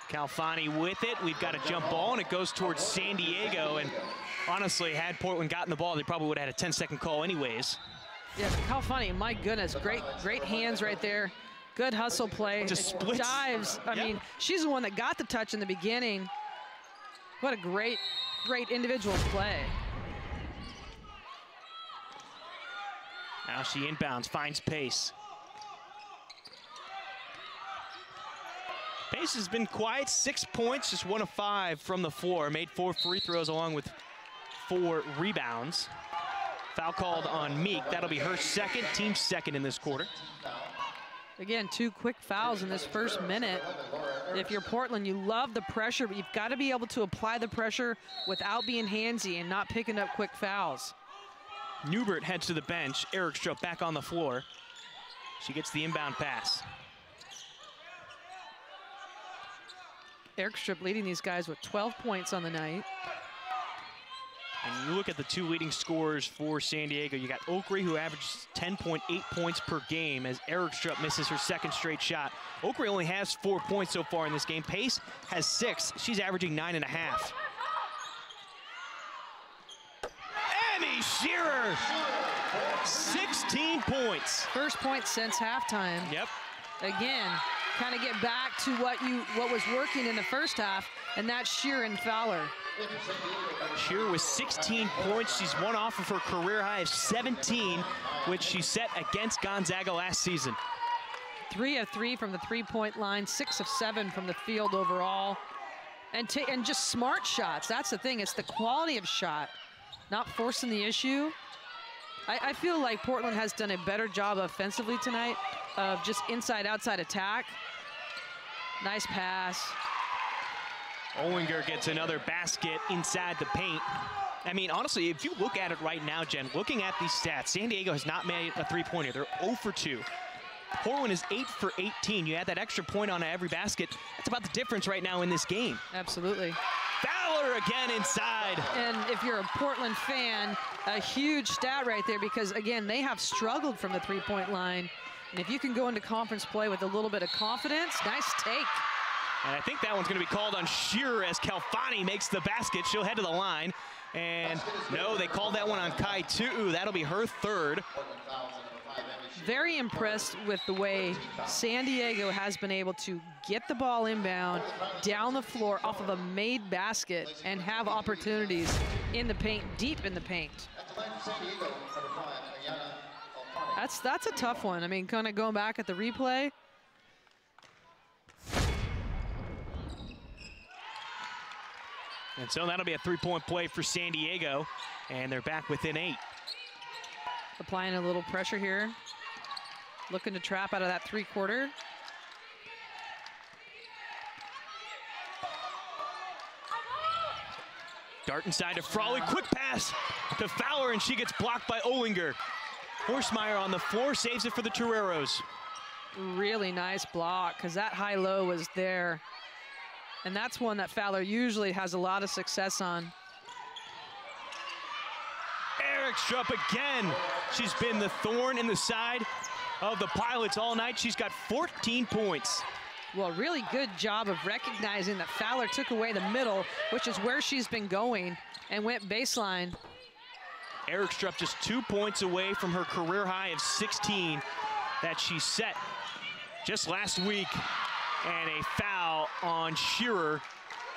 Speaker 2: Kalfani with it. We've got a jump ball, and it goes towards San Diego. And honestly, had Portland gotten the ball, they probably would have had a 10-second call anyways.
Speaker 3: Yeah, how funny. My goodness, great, great hands right there. Good hustle play.
Speaker 2: Just splits.
Speaker 3: Dives. I yep. mean, she's the one that got the touch in the beginning. What a great, great individual play.
Speaker 2: Now she inbounds, finds pace. Pace has been quiet, six points, just one of five from the floor. Made four free throws along with four rebounds. Foul called on Meek. That'll be her second, team second in this quarter.
Speaker 3: Again, two quick fouls in this first minute. If you're Portland, you love the pressure, but you've got to be able to apply the pressure without being handsy and not picking up quick fouls.
Speaker 2: Newbert heads to the bench. Erikstrup back on the floor. She gets the inbound pass.
Speaker 3: Erikstrup leading these guys with 12 points on the night.
Speaker 2: And you look at the two leading scorers for San Diego. You got Oakry, who averages 10.8 points per game as Erikstrup misses her second straight shot. Oakry only has four points so far in this game. Pace has six. She's averaging nine and a half. Emmy Shearer, 16 points.
Speaker 3: First point since halftime.
Speaker 2: Yep.
Speaker 3: Again, kind of get back to what you what was working in the first half, and that's Shearer and Fowler.
Speaker 2: Shearer with 16 points. She's one off of her career high of 17, which she set against Gonzaga last season.
Speaker 3: Three of three from the three-point line, six of seven from the field overall. And, and just smart shots. That's the thing. It's the quality of shot, not forcing the issue. I, I feel like Portland has done a better job offensively tonight of just inside-outside attack. Nice pass.
Speaker 2: Hollinger gets another basket inside the paint. I mean, honestly, if you look at it right now, Jen, looking at these stats, San Diego has not made a three-pointer. They're 0 for 2. Portland is 8 for 18. You add that extra point on every basket. That's about the difference right now in this game.
Speaker 3: Absolutely.
Speaker 2: Fowler again inside.
Speaker 3: And if you're a Portland fan, a huge stat right there because, again, they have struggled from the three-point line. And if you can go into conference play with a little bit of confidence, nice take.
Speaker 2: And I think that one's going to be called on Shearer as Kalfani makes the basket. She'll head to the line. And no, they called that one on Kaitu'u. That'll be her third.
Speaker 3: Very impressed with the way San Diego has been able to get the ball inbound down the floor off of a made basket and have opportunities in the paint, deep in the paint. That's that's a tough one. I mean, kind of going back at the replay,
Speaker 2: And so that'll be a three-point play for San Diego, and they're back within eight.
Speaker 3: Applying a little pressure here. Looking to trap out of that three-quarter.
Speaker 2: Dart inside to Frawley, quick pass to Fowler, and she gets blocked by Hollinger. Horstmeyer on the floor, saves it for the Toreros.
Speaker 3: Really nice block, because that high-low was there. And that's one that Fowler usually has a lot of success on.
Speaker 2: Erikstrup again. She's been the thorn in the side of the Pilots all night. She's got 14 points.
Speaker 3: Well, really good job of recognizing that Fowler took away the middle, which is where she's been going, and went baseline.
Speaker 2: Erikstrup just two points away from her career high of 16 that she set just last week. And a foul on Shearer.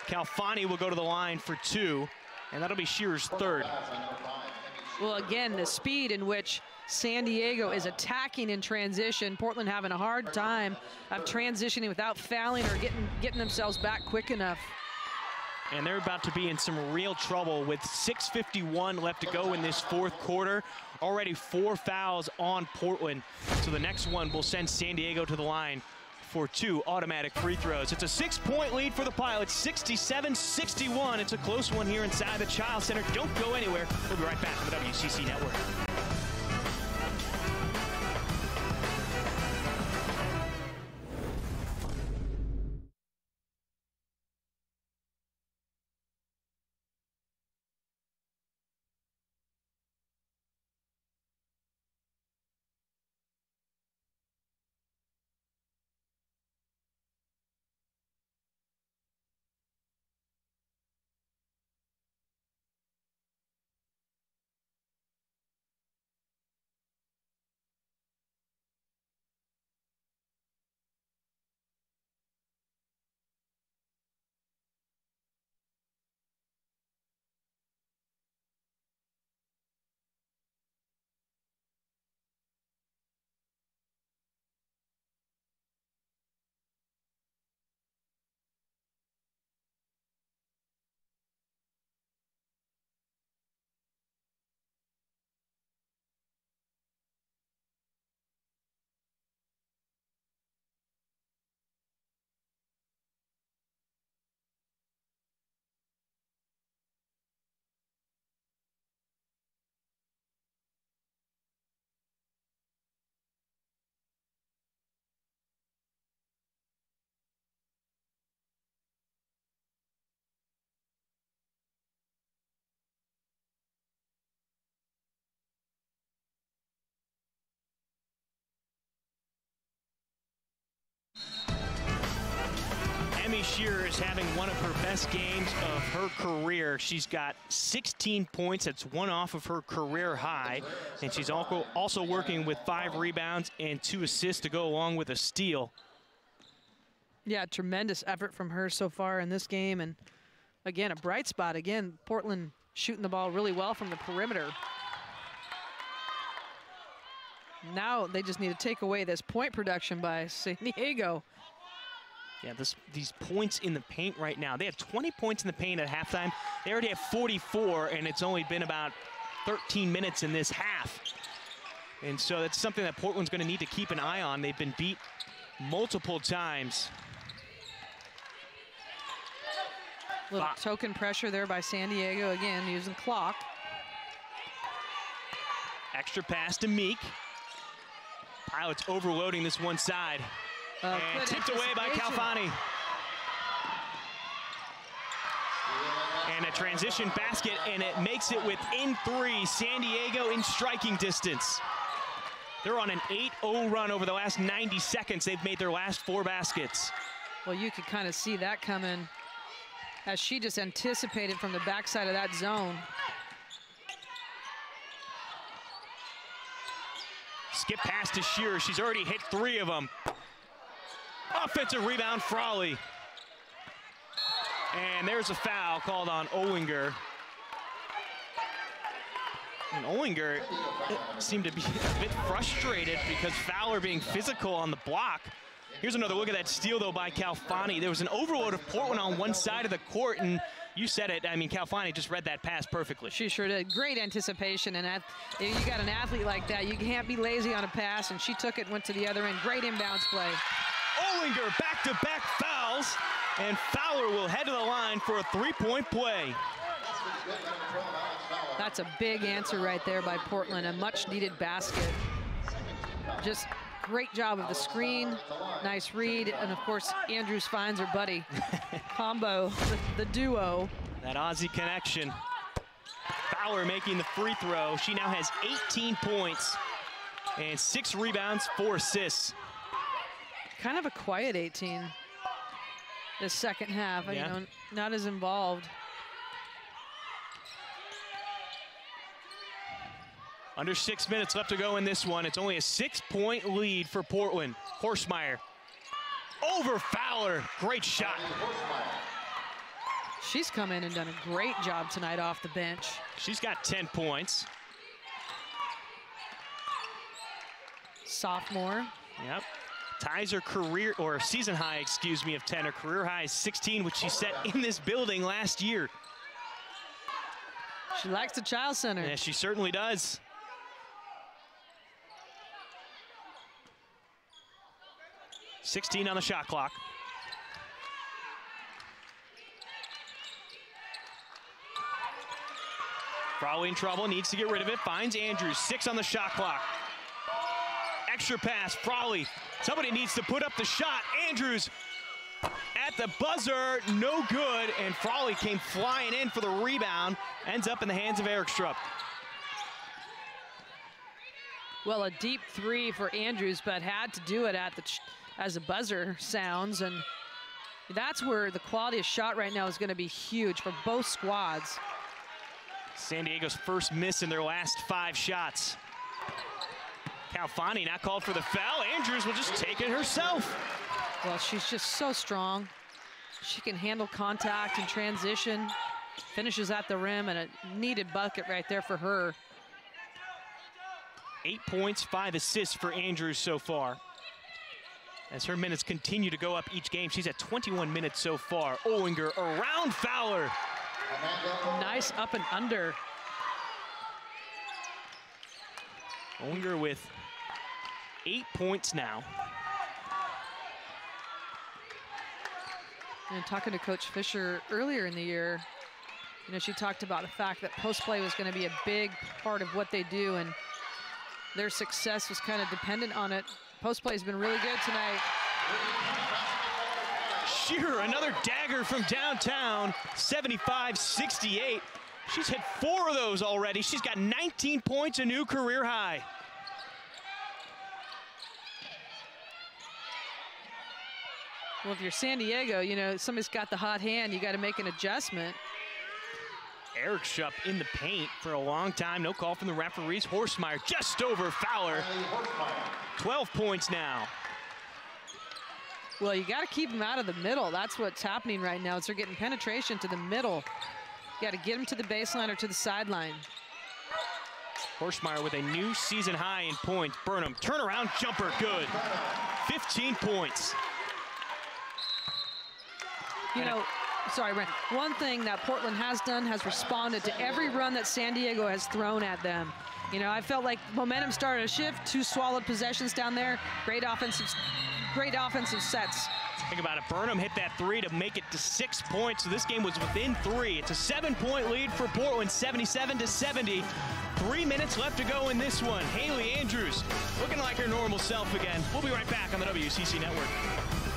Speaker 2: Kalfani will go to the line for two, and that'll be Shearer's third.
Speaker 3: Well, again, the speed in which San Diego is attacking in transition. Portland having a hard time of transitioning without fouling or getting getting themselves back quick enough.
Speaker 2: And they're about to be in some real trouble with 6.51 left to go in this fourth quarter. Already four fouls on Portland. So the next one will send San Diego to the line for two automatic free throws. It's a six-point lead for the Pilots, 67-61. It's a close one here inside the Chiles Center. Don't go anywhere. We'll be right back on the WCC Network. Shearer is having one of her best games of her career. She's got 16 points. That's one off of her career high. And she's also working with five rebounds and two assists to go along with a steal.
Speaker 3: Yeah, tremendous effort from her so far in this game. And again, a bright spot. Again, Portland shooting the ball really well from the perimeter. Now they just need to take away this point production by San Diego.
Speaker 2: Yeah, this, these points in the paint right now. They have 20 points in the paint at halftime. They already have 44, and it's only been about 13 minutes in this half. And so that's something that Portland's going to need to keep an eye on. They've been beat multiple times.
Speaker 3: Little token pressure there by San Diego, again, using clock.
Speaker 2: Extra pass to Meek. Pilots overloading this one side. Uh, and tipped away by Kalfani. And a transition basket, and it makes it within three. San Diego in striking distance. They're on an 8-0 run over the last 90 seconds. They've made their last four baskets.
Speaker 3: Well, you could kind of see that coming as she just anticipated from the backside of that zone.
Speaker 2: Skip pass to Shearer. She's already hit three of them. Offensive rebound, Frawley. And there's a foul called on Hollinger. And Hollinger seemed to be a bit frustrated because Fowler being physical on the block. Here's another look at that steal, though, by Kalfani. There was an overload of Portland on one side of the court, and you said it. I mean, Kalfani just read that pass perfectly.
Speaker 3: She sure did. Great anticipation, and you got an athlete like that, you can't be lazy on a pass, and she took it, went to the other end. Great inbounds play.
Speaker 2: Hollinger back-to-back fouls, and Fowler will head to the line for a three-point play.
Speaker 3: That's a big answer right there by Portland, a much-needed basket. Just great job of the screen, nice read, and of course, Andrews finds her buddy. Combo, the, the duo.
Speaker 2: That Aussie connection. Fowler making the free throw. She now has 18 points and six rebounds, four assists.
Speaker 3: Kind of a quiet 18 this second half.
Speaker 2: Yeah.
Speaker 3: You know, not as involved.
Speaker 2: Under six minutes left to go in this one. It's only a six-point lead for Portland. Horstmeyer over Fowler. Great shot.
Speaker 3: She's come in and done a great job tonight off the bench.
Speaker 2: She's got 10 points.
Speaker 3: Sophomore.
Speaker 2: Yep. Ties her career, or season high, excuse me, of 10. Her career high is 16, which she set in this building last year.
Speaker 3: She likes the Chiles Center.
Speaker 2: Yeah, she certainly does. Sixteen on the shot clock. Frawley in trouble, needs to get rid of it, finds Andrews, six on the shot clock. Extra pass, Frawley. Somebody needs to put up the shot. Andrews at the buzzer, no good, and Frawley came flying in for the rebound, ends up in the hands of Erikstrup.
Speaker 3: Well, a deep three for Andrews, but had to do it at the as a buzzer sounds, and that's where the quality of shot right now is going to be huge for both squads.
Speaker 2: San Diego's first miss in their last five shots. Kalfani not called for the foul. Andrews will just take it herself.
Speaker 3: Well, she's just so strong. She can handle contact and transition, finishes at the rim, and a needed bucket right there for her.
Speaker 2: Eight points, five assists for Andrews so far. As her minutes continue to go up each game, she's at 21 minutes so far. Hollinger around Fowler.
Speaker 3: Nice up and under.
Speaker 2: Hollinger with eight points now.
Speaker 3: And talking to Coach Fisher earlier in the year, you know, she talked about the fact that post play was going to be a big part of what they do, and their success was kind of dependent on it. Post play has been really good tonight.
Speaker 2: Shearer, another dagger from downtown, 75-68. She's hit four of those already. She's got 19 points, a new career high.
Speaker 3: Well, if you're San Diego, you know, somebody's got the hot hand, you got to make an adjustment.
Speaker 2: Erikstrup in the paint for a long time. No call from the referees. Horstmeyer just over Fowler. 12 points now.
Speaker 3: Well, you got to keep them out of the middle. That's what's happening right now. Is they're getting penetration to the middle. You got to get them to the baseline or to the sideline.
Speaker 2: Horstmeyer with a new season high in points. Burnham, turnaround jumper, good. 15 points.
Speaker 3: You know, sorry, Brent. One thing that Portland has done has responded to every run that San Diego has thrown at them. You know, I felt like momentum started to shift. Two swallowed possessions down there. Great offensive, great offensive sets.
Speaker 2: Think about it. Burnham hit that three to make it to six points. So this game was within three. It's a seven-point lead for Portland, 77 to 70. Three minutes left to go in this one. Haley Andrews looking like her normal self again. We'll be right back on the WCC Network.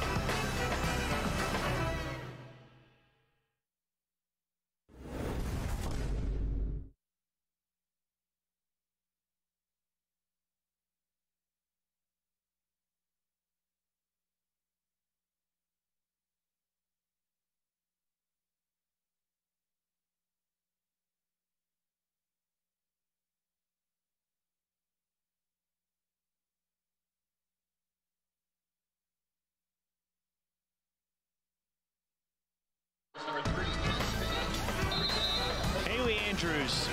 Speaker 2: Haley Andrews.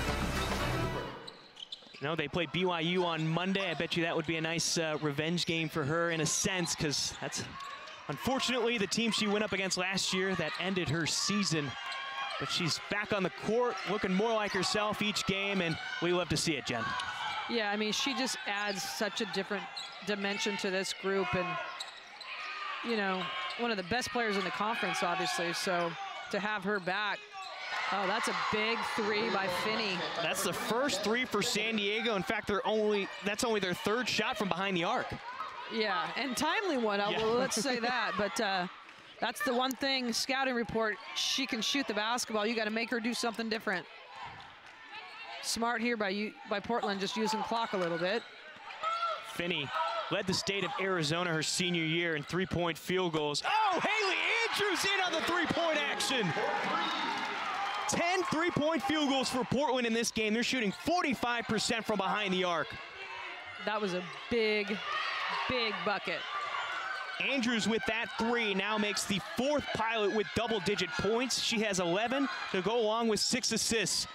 Speaker 2: You know, they play BYU on Monday. I bet you that would be a nice uh, revenge game for her in a sense, because that's unfortunately the team she went up against last year that ended her season. But she's back on the court, looking more like herself each game, and we love to see it, Jen.
Speaker 3: Yeah, I mean, she just adds such a different dimension to this group, and you know, one of the best players in the conference, obviously. So to have her back, oh, that's a big three by Finney.
Speaker 2: That's the first three for San Diego. In fact, they're only that's only their third shot from behind the arc.
Speaker 3: Yeah, and timely one.
Speaker 2: Yeah.
Speaker 3: Well, let's say that. But uh, that's the one thing scouting report. She can shoot the basketball. You got to make her do something different. Smart here by you, by Portland, just using clock a little bit.
Speaker 2: Finney led the state of Arizona her senior year in three-point field goals. Oh, Haley Andrews in on the three-point action. 10 three-point field goals for Portland in this game. They're shooting 45% from behind the arc.
Speaker 3: That was a big, big bucket.
Speaker 2: Andrews with that three now makes the fourth pilot with double-digit points. She has 11 to go along with six assists.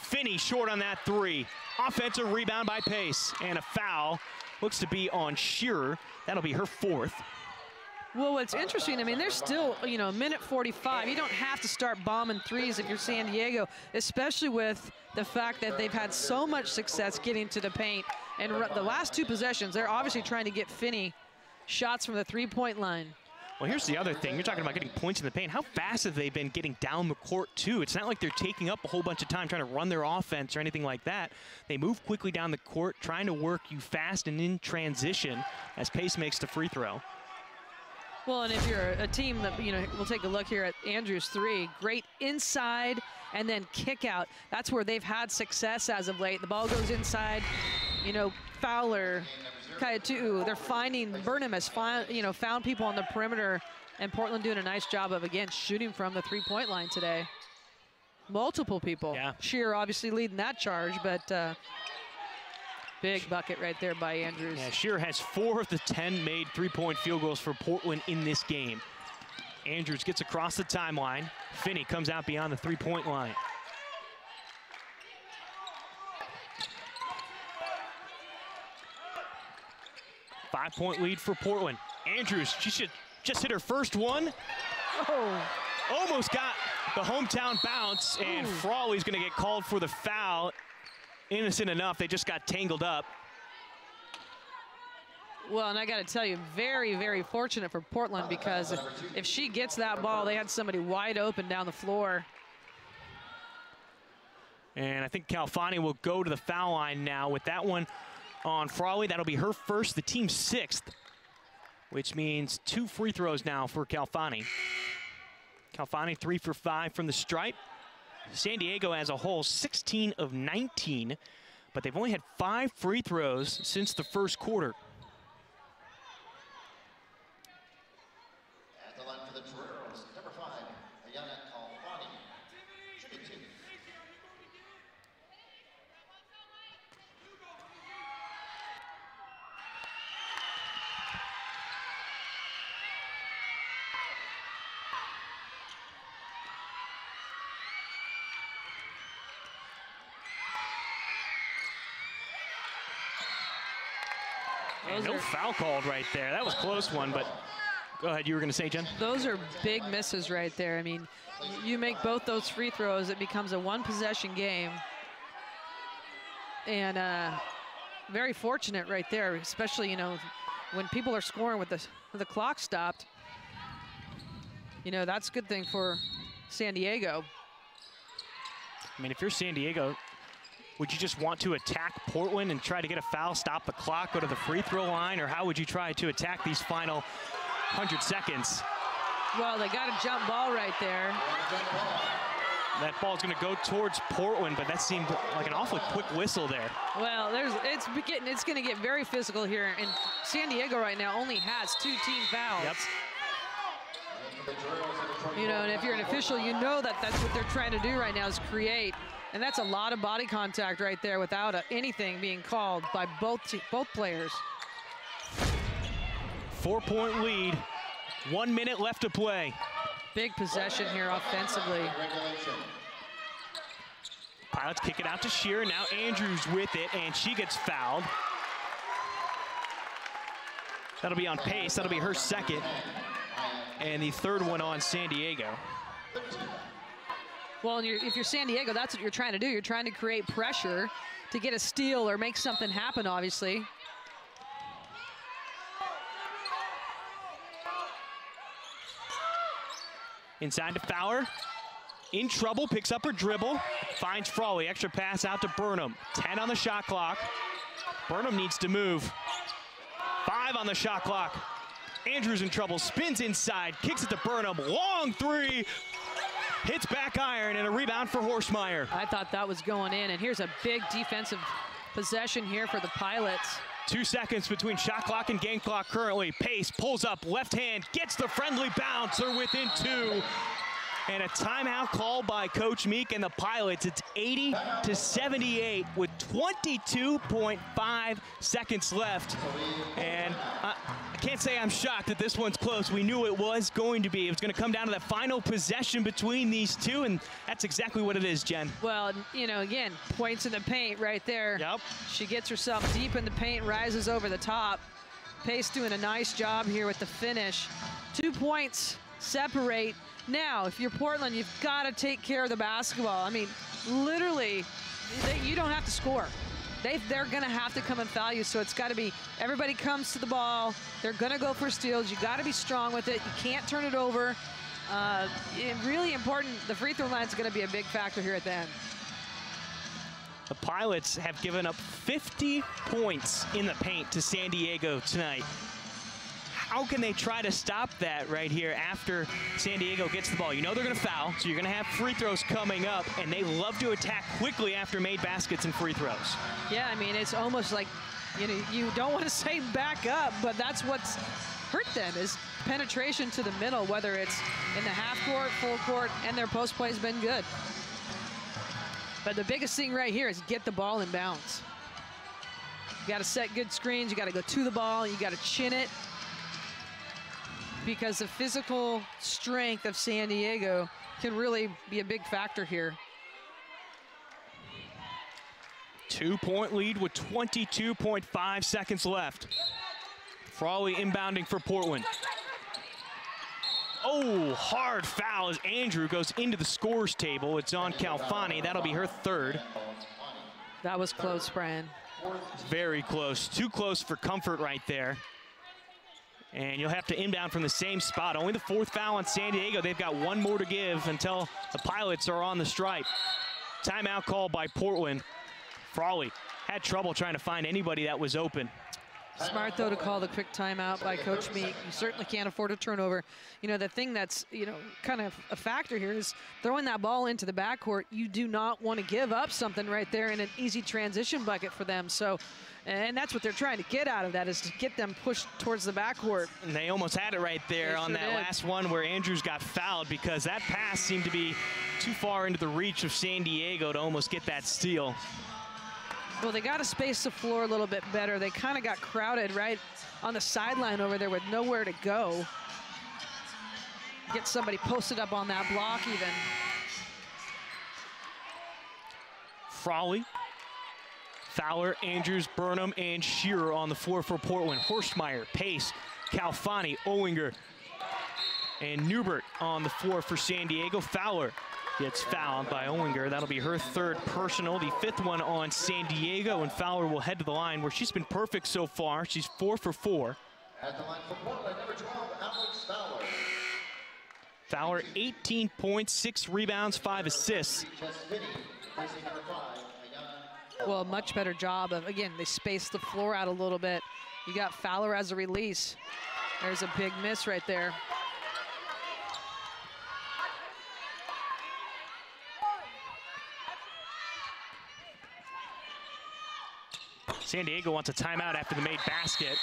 Speaker 2: Finney short on that three. Offensive rebound by Pace. And a foul looks to be on Shearer. That'll be her fourth.
Speaker 3: Well, what's interesting, I mean, there's still, you know, a minute 45. You don't have to start bombing threes if you're San Diego, especially with the fact that they've had so much success getting to the paint. And the last two possessions, they're obviously trying to get Finney shots from the three-point line.
Speaker 2: Well, here's the other thing. You're talking about getting points in the paint. How fast have they been getting down the court, too? It's not like they're taking up a whole bunch of time trying to run their offense or anything like that. They move quickly down the court, trying to work you fast and in transition as Pace makes the free throw.
Speaker 3: Well, and if you're a team that, you know, we'll take a look here at Andrews three. Great inside and then kick out. That's where they've had success as of late. The ball goes inside, you know, Fowler Kaitu'u, they're finding Burnham has find, you know found people on the perimeter, and Portland doing a nice job of again shooting from the three-point line today. Multiple people.
Speaker 2: Yeah.
Speaker 3: Shearer obviously leading that charge, but uh, big bucket right there by Andrews.
Speaker 2: Yeah, Shearer has four of the 10 made three-point field goals for Portland in this game. Andrews gets across the timeline. Finney comes out beyond the three-point line. Five point lead for Portland. Andrews, she should just hit her first one.
Speaker 3: Oh.
Speaker 2: Almost got the hometown bounce, and. Frawley's going to get called for the foul. Innocent enough, they just got tangled up.
Speaker 3: Well, and I got to tell you, very, very fortunate for Portland because if, if she gets that ball, they had somebody wide open down the floor.
Speaker 2: And I think Kalfani will go to the foul line now with that one on Frawley. That'll be her first, the team's sixth, which means two free throws now for Kalfani. Kalfani three for five from the stripe. San Diego as a whole, 16 of 19, but they've only had five free throws since the first quarter. Foul called right there. That was close one, but go ahead. You were going to say, Jen?
Speaker 3: Those are big misses right there. I mean, you make both those free throws, it becomes a one possession game. And uh, very fortunate right there, especially, you know, when people are scoring with the, with the clock stopped. You know, that's a good thing for San Diego.
Speaker 2: I mean, if you're San Diego, would you just want to attack Portland and try to get a foul, stop the clock, go to the free throw line, or how would you try to attack these final 100 seconds?
Speaker 3: Well, they got a jump ball right there.
Speaker 2: That ball's going to go towards Portland, but that seemed like an awfully quick whistle there.
Speaker 3: Well, there's it's getting it's going to get very physical here, and San Diego right now only has two team fouls.
Speaker 2: Yep.
Speaker 3: You know, and if you're an official, you know that that's what they're trying to do right now is create and that's a lot of body contact right there without a, anything being called by both, both players.
Speaker 2: Four-point lead, one minute left to play.
Speaker 3: Big possession here offensively.
Speaker 2: Pilots kick it out to Shearer. Now Andrews with it, and she gets fouled. That'll be on pace. That'll be her second. And the third one on San Diego.
Speaker 3: Well, you're, if you're San Diego, that's what you're trying to do. You're trying to create pressure to get a steal or make something happen, obviously.
Speaker 2: Inside to Fowler. In trouble, picks up her dribble, finds Frawley. Extra pass out to Burnham. 10 on the shot clock. Burnham needs to move. Five on the shot clock. Andrews in trouble, spins inside, kicks it to Burnham. Long three, hits back iron and a rebound for Horstmeyer.
Speaker 3: I thought that was going in, and here's a big defensive possession here for the Pilots.
Speaker 2: Two seconds between shot clock and game clock currently. Pace pulls up, left hand, gets the friendly bounce. They're within two. And a timeout called by Coach Meek and the Pilots. It's 80 to 78 with 22.5 seconds left. And I can't say I'm shocked that this one's close. We knew it was going to be. It was going to come down to that final possession between these two, and that's exactly what it is, Jen.
Speaker 3: Well, you know, again, points in the paint right there.
Speaker 2: Yep.
Speaker 3: She gets herself deep in the paint, rises over the top. Pace doing a nice job here with the finish. Two points separate now, if you're Portland, you've got to take care of the basketball. I mean, literally, you don't have to score. They, they're going to have to come and foul you, so it's got to be everybody comes to the ball. They're going to go for steals. you got to be strong with it. You can't turn it over. Uh, really important, the free throw line is going to be a big factor here at the end.
Speaker 2: The Pilots have given up 50 points in the paint to San Diego tonight how can they try to stop that right here after San Diego gets the ball? You know they're going to foul, so you're going to have free throws coming up, and they love to attack quickly after made baskets and free throws.
Speaker 3: Yeah, I mean, it's almost like, you know, you don't want to say back up, but that's what's hurt them is penetration to the middle, whether it's in the half court, full court, and their post play has been good. But the biggest thing right here is get the ball in bounds. You got to set good screens. You got to go to the ball. You got to chin it because the physical strength of San Diego can really be a big factor here.
Speaker 2: Two point lead with 22.5 seconds left. Frawley inbounding for Portland. Oh, hard foul as Andrew goes into the scores table. It's on Kalfani. That'll be her third.
Speaker 3: That was close, Brian.
Speaker 2: Very close. Too close for comfort right there. And you'll have to inbound from the same spot. Only the fourth foul on San Diego. They've got one more to give until the Pilots are on the stripe. Timeout call by Portland. Frawley had trouble trying to find anybody that was open.
Speaker 3: Smart, though, to call the quick timeout by Coach Meek. You certainly can't afford a turnover. You know, the thing that's, you know, kind of a factor here is throwing that ball into the backcourt. You do not want to give up something right there in an easy transition bucket for them. So, and that's what they're trying to get out of that is to get them pushed towards the backcourt.
Speaker 2: And they almost had it right there
Speaker 3: they
Speaker 2: on
Speaker 3: sure
Speaker 2: that
Speaker 3: did.
Speaker 2: last one where Andrews got fouled because that pass seemed to be too far into the reach of San Diego to almost get that steal.
Speaker 3: Well, they got to space the floor a little bit better. They kind of got crowded right on the sideline over there with nowhere to go. Get somebody posted up on that block even.
Speaker 2: Frawley, Fowler, Andrews, Burnham, and Shearer on the floor for Portland. Horstmeyer, Pace, Kalfani, Hollinger, and Newbert on the floor for San Diego. Fowler gets fouled by Hollinger. That'll be her third personal, the fifth one on San Diego, and Fowler will head to the line where she's been perfect so far. She's four for four.
Speaker 1: At the line for Portland, number 12, Alex Fowler.
Speaker 2: Fowler, 18 points, six rebounds, five assists.
Speaker 1: Just Finney, facing number five, Ayana
Speaker 3: Well, much better job of, again, they spaced the floor out a little bit. You got Fowler as a release. There's a big miss right there.
Speaker 2: San Diego wants a timeout after the made basket.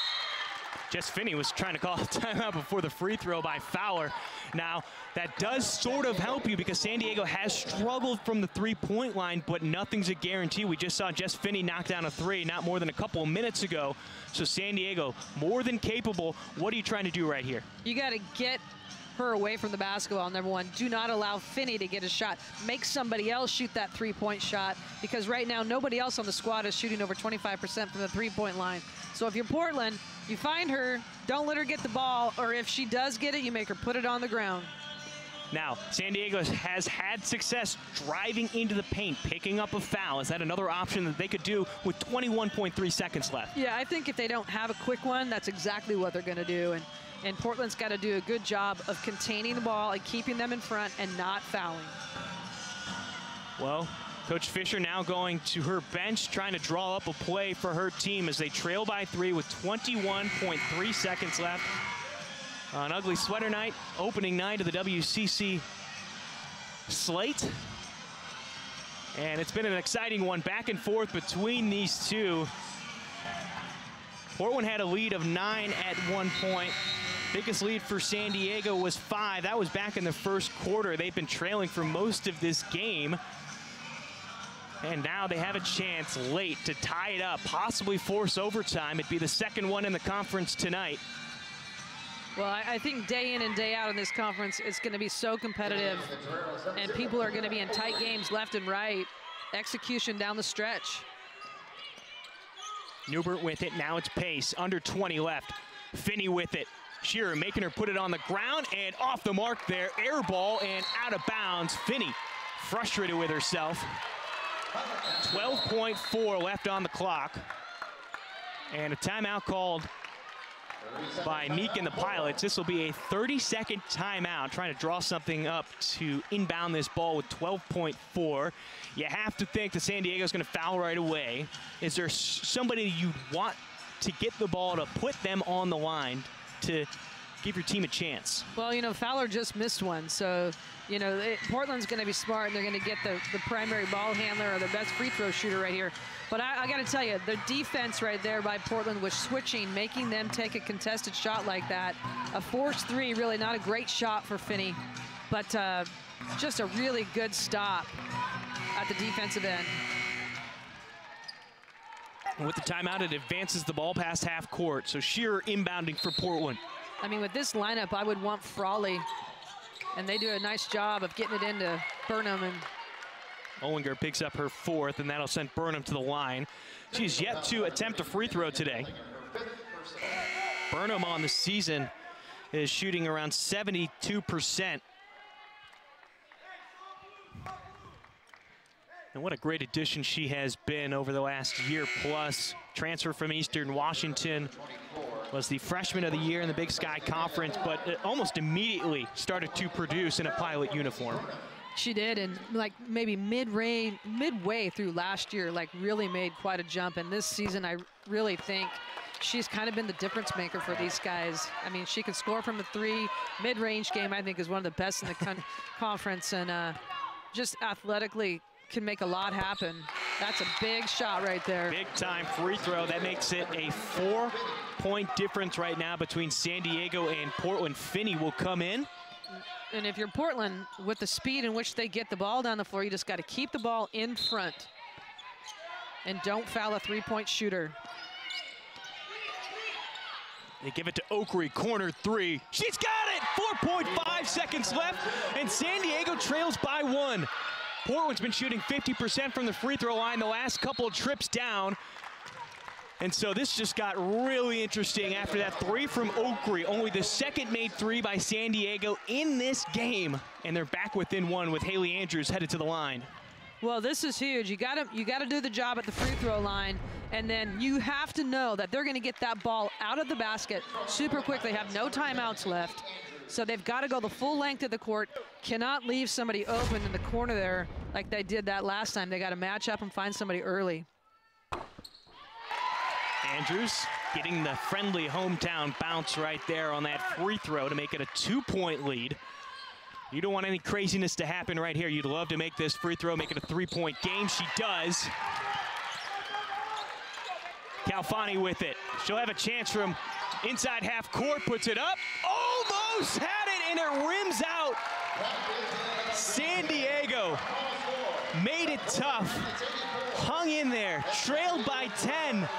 Speaker 2: Jess Finney was trying to call a timeout before the free throw by Fowler. Now, that does sort of help you because San Diego has struggled from the three-point line, but nothing's a guarantee. We just saw Jess Finney knock down a three not more than a couple of minutes ago. So San Diego, more than capable. What are you trying to do right here?
Speaker 3: You got to get her away from the basketball, number one. Do not allow Finney to get a shot. Make somebody else shoot that three-point shot because right now nobody else on the squad is shooting over 25% from the three-point line. So if you're Portland, you find her, don't let her get the ball, or if she does get it, you make her put it on the ground.
Speaker 2: Now, San Diego has had success driving into the paint, picking up a foul. Is that another option that they could do with 21.3 seconds left?
Speaker 3: Yeah, I think if they don't have a quick one, that's exactly what they're going to do. And, and Portland's got to do a good job of containing the ball and keeping them in front and not fouling.
Speaker 2: Well, Coach Fisher now going to her bench, trying to draw up a play for her team as they trail by three with 21.3 seconds left. An ugly sweater night, opening night of the WCC slate. And it's been an exciting one back and forth between these two. Portland had a lead of nine at one point. Biggest lead for San Diego was five. That was back in the first quarter. They've been trailing for most of this game. And now they have a chance late to tie it up, possibly force overtime. It'd be the second one in the conference tonight.
Speaker 3: Well, I, think day in and day out in this conference, it's going to be so competitive, and people are going to be in tight games left and right. Execution down the stretch.
Speaker 2: Newbert with it. Now it's pace. Under 20 left. Finney with it. Shearer making her put it on the ground and off the mark there. Air ball and out of bounds. Finney frustrated with herself. 12.4 left on the clock. And a timeout called by Meek and the Pilots. This will be a 30-second timeout, trying to draw something up to inbound this ball with 12.4. You have to think that San Diego's going to foul right away. Is there somebody you want to get the ball to put them on the line to give your team a chance?
Speaker 3: Well, you know, Fowler just missed one, so you know, it, Portland's going to be smart and they're going to get the, the primary ball handler or the best free throw shooter right here. But I, I got to tell you, the defense right there by Portland was switching, making them take a contested shot like that. A forced three, really not a great shot for Finney, but uh, just a really good stop at the defensive end.
Speaker 2: With the timeout, it advances the ball past half court. So Shearer inbounding for Portland.
Speaker 3: I mean, with this lineup, I would want Frawley and they do a nice job of getting it into Burnham. And
Speaker 2: Hollinger picks up her fourth, and that'll send Burnham to the line. She's yet to attempt a free throw today. Burnham on the season is shooting around 72%. And what a great addition she has been over the last year plus. Transfer from Eastern Washington, was the freshman of the year in the Big Sky Conference, but almost immediately started to produce in a pilot uniform.
Speaker 3: She did, and like maybe mid-range, midway through last year, like really made quite a jump. And this season, I really think she's kind of been the difference maker for these guys. I mean, she can score from the three. Mid-range game, I think, is one of the best in the con conference, and uh, just athletically can make a lot happen. That's a big shot right there.
Speaker 2: Big time free throw. That makes it a four point difference right now between San Diego and Portland. Finney will come in.
Speaker 3: And if you're Portland, with the speed in which they get the ball down the floor, you just got to keep the ball in front. And don't foul a three-point shooter.
Speaker 2: They give it to Oakry, corner three. She's got it! 4.5 seconds left, and San Diego trails by one. Portland's been shooting 50% from the free throw line the last couple of trips down. And so this just got really interesting after that three from Oakry. Only the second made three by San Diego in this game. And they're back within one with Haley Andrews headed to the line.
Speaker 3: Well, this is huge. You got to you got to do the job at the free throw line, and then you have to know that they're going to get that ball out of the basket super quick. They have no timeouts left, so they've got to go the full length of the court. Cannot leave somebody open in the corner there like they did that last time. They got to match up and find somebody early.
Speaker 2: Andrews getting the friendly hometown bounce right there on that free throw to make it a two-point lead. You don't want any craziness to happen right here. You'd love to make this free throw, make it a three-point game. She does. Kalfani with it. She'll have a chance from inside half court, puts it up. Oh, Had it, and it rims out. San Diego made it tough. Hung in there, trailed by 10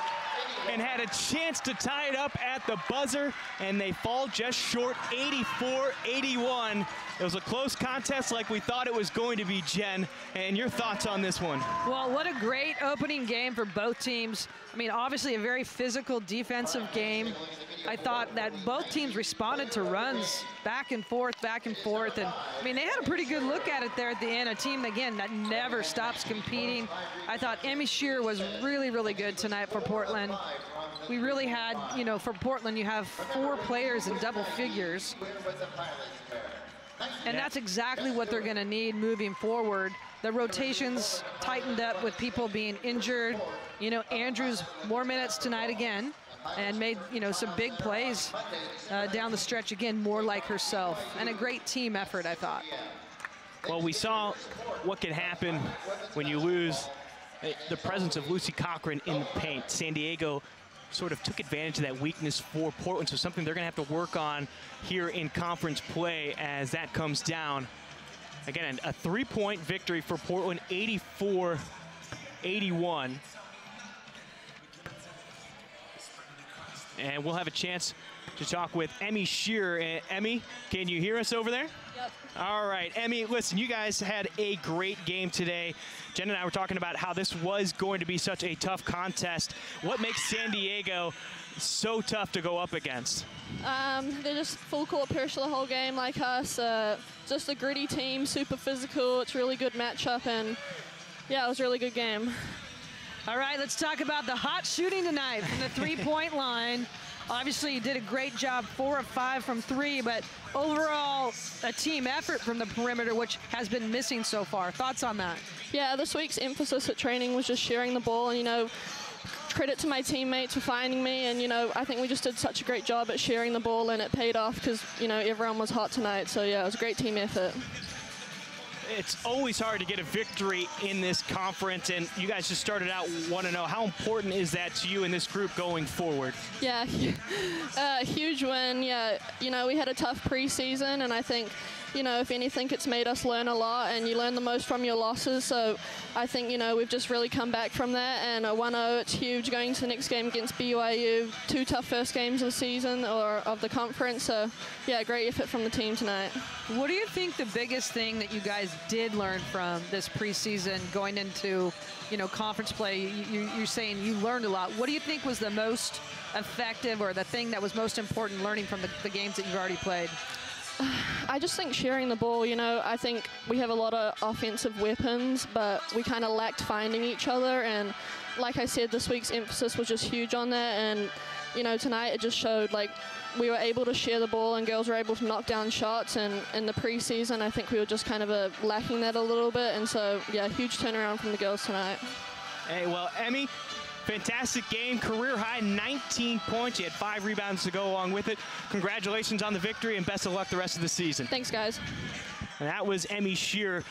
Speaker 2: and had a chance to tie it up at the buzzer, and they fall just short 84-81. It was a close contest like we thought it was going to be, Jen. And your thoughts on this one?
Speaker 3: Well, what a great opening game for both teams. I mean, obviously a very physical defensive game. I thought that both teams responded to runs back and forth, back and forth. And I mean, they had a pretty good look at it there at the end. A team, again, that never stops competing. I thought Emmy Shear was really, really good tonight for Portland. We really had, you know, for Portland, you have four players in double figures. And that's exactly what they're going to need moving forward. The rotations tightened up with people being injured. You know, Andrews more minutes tonight again and made you know some big plays uh, down the stretch again, more like herself, and a great team effort, I thought.
Speaker 2: Well, we saw what can happen when you lose uh, the presence of Lucy Cochran in the paint. San Diego sort of took advantage of that weakness for Portland, so something they're going to have to work on here in conference play as that comes down. Again, a three-point victory for Portland, 84-81. And we'll have a chance to talk with Emmy Shear. Uh, Emmy, can you hear us over there?
Speaker 16: Yep.
Speaker 2: All right, Emmy, listen, you guys had a great game today. Jen and I were talking about how this was going to be such a tough contest. What makes San Diego so tough to go up against?
Speaker 16: Um, they're just full court pressure the whole game like us. Uh, just a gritty team, super physical. It's a really good matchup, and yeah, it was a really good game.
Speaker 3: All right, let's talk about the hot shooting tonight from the three-point line. Obviously, you did a great job, four of five from three, but overall, a team effort from the perimeter, which has been missing so far. Thoughts on that?
Speaker 16: Yeah, this week's emphasis at training was just sharing the ball, and you know, credit to my teammates for finding me, and you know, I think we just did such a great job at sharing the ball, and it paid off because you know everyone was hot tonight. So yeah, it was a great team effort
Speaker 2: it's always hard to get a victory in this conference, and you guys just started out 1-0. How important is that to you in this group going forward?
Speaker 16: Yeah, uh, huge win. Yeah, you know, we had a tough preseason, and I think you know, if anything, it's made us learn a lot, and you learn the most from your losses. So I think, you know, we've just really come back from that, and a 1-0, it's huge going to the next game against BYU. Two tough first games of the season or of the conference. So, yeah, great effort from the team tonight.
Speaker 3: What do you think the biggest thing that you guys did learn from this preseason going into, you know, conference play? You, you're saying you learned a lot. What do you think was the most effective or the thing that was most important learning from the, the games that you've already played?
Speaker 16: I just think sharing the ball, you know, I think we have a lot of offensive weapons, but we kind of lacked finding each other. And like I said, this week's emphasis was just huge on that. And, you know, tonight it just showed like we were able to share the ball and girls were able to knock down shots. And in the preseason, I think we were just kind of uh, lacking that a little bit. And so, yeah, huge turnaround from the girls tonight.
Speaker 2: Hey, well, Emmy, Fantastic game, career high 19 points. You had five rebounds to go along with it. Congratulations on the victory and best of luck the rest of the season.
Speaker 16: Thanks, guys.
Speaker 2: And that was Emmy Shear.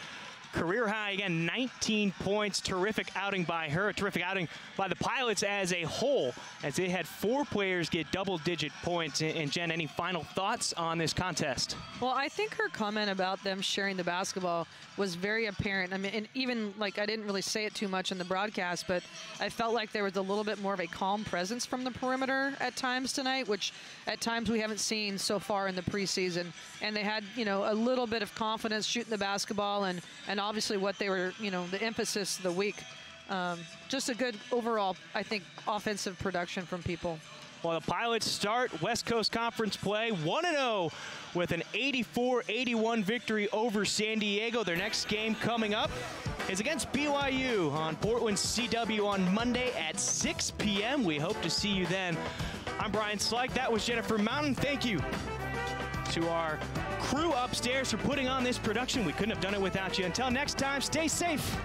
Speaker 2: Career high again, 19 points. Terrific outing by her. Terrific outing by the Pilots as a whole, as they had four players get double digit points. And Jen, any final thoughts on this contest?
Speaker 3: Well, I think her comment about them sharing the basketball was very apparent. I mean, and even like I didn't really say it too much in the broadcast, but I felt like there was a little bit more of a calm presence from the perimeter at times tonight, which at times we haven't seen so far in the preseason. And they had, you know, a little bit of confidence shooting the basketball and, and obviously what they were, you know, the emphasis of the week. Um, just a good overall, I think, offensive production from people.
Speaker 2: Well, the Pilots start West Coast Conference play 1 0 with an 84 81 victory over San Diego. Their next game coming up is against BYU on Portland CW on Monday at 6 p.m. We hope to see you then. I'm Brian Slyke. That was Jennifer Mountain. Thank you to our crew upstairs for putting on this production. We couldn't have done it without you. Until next time, stay safe.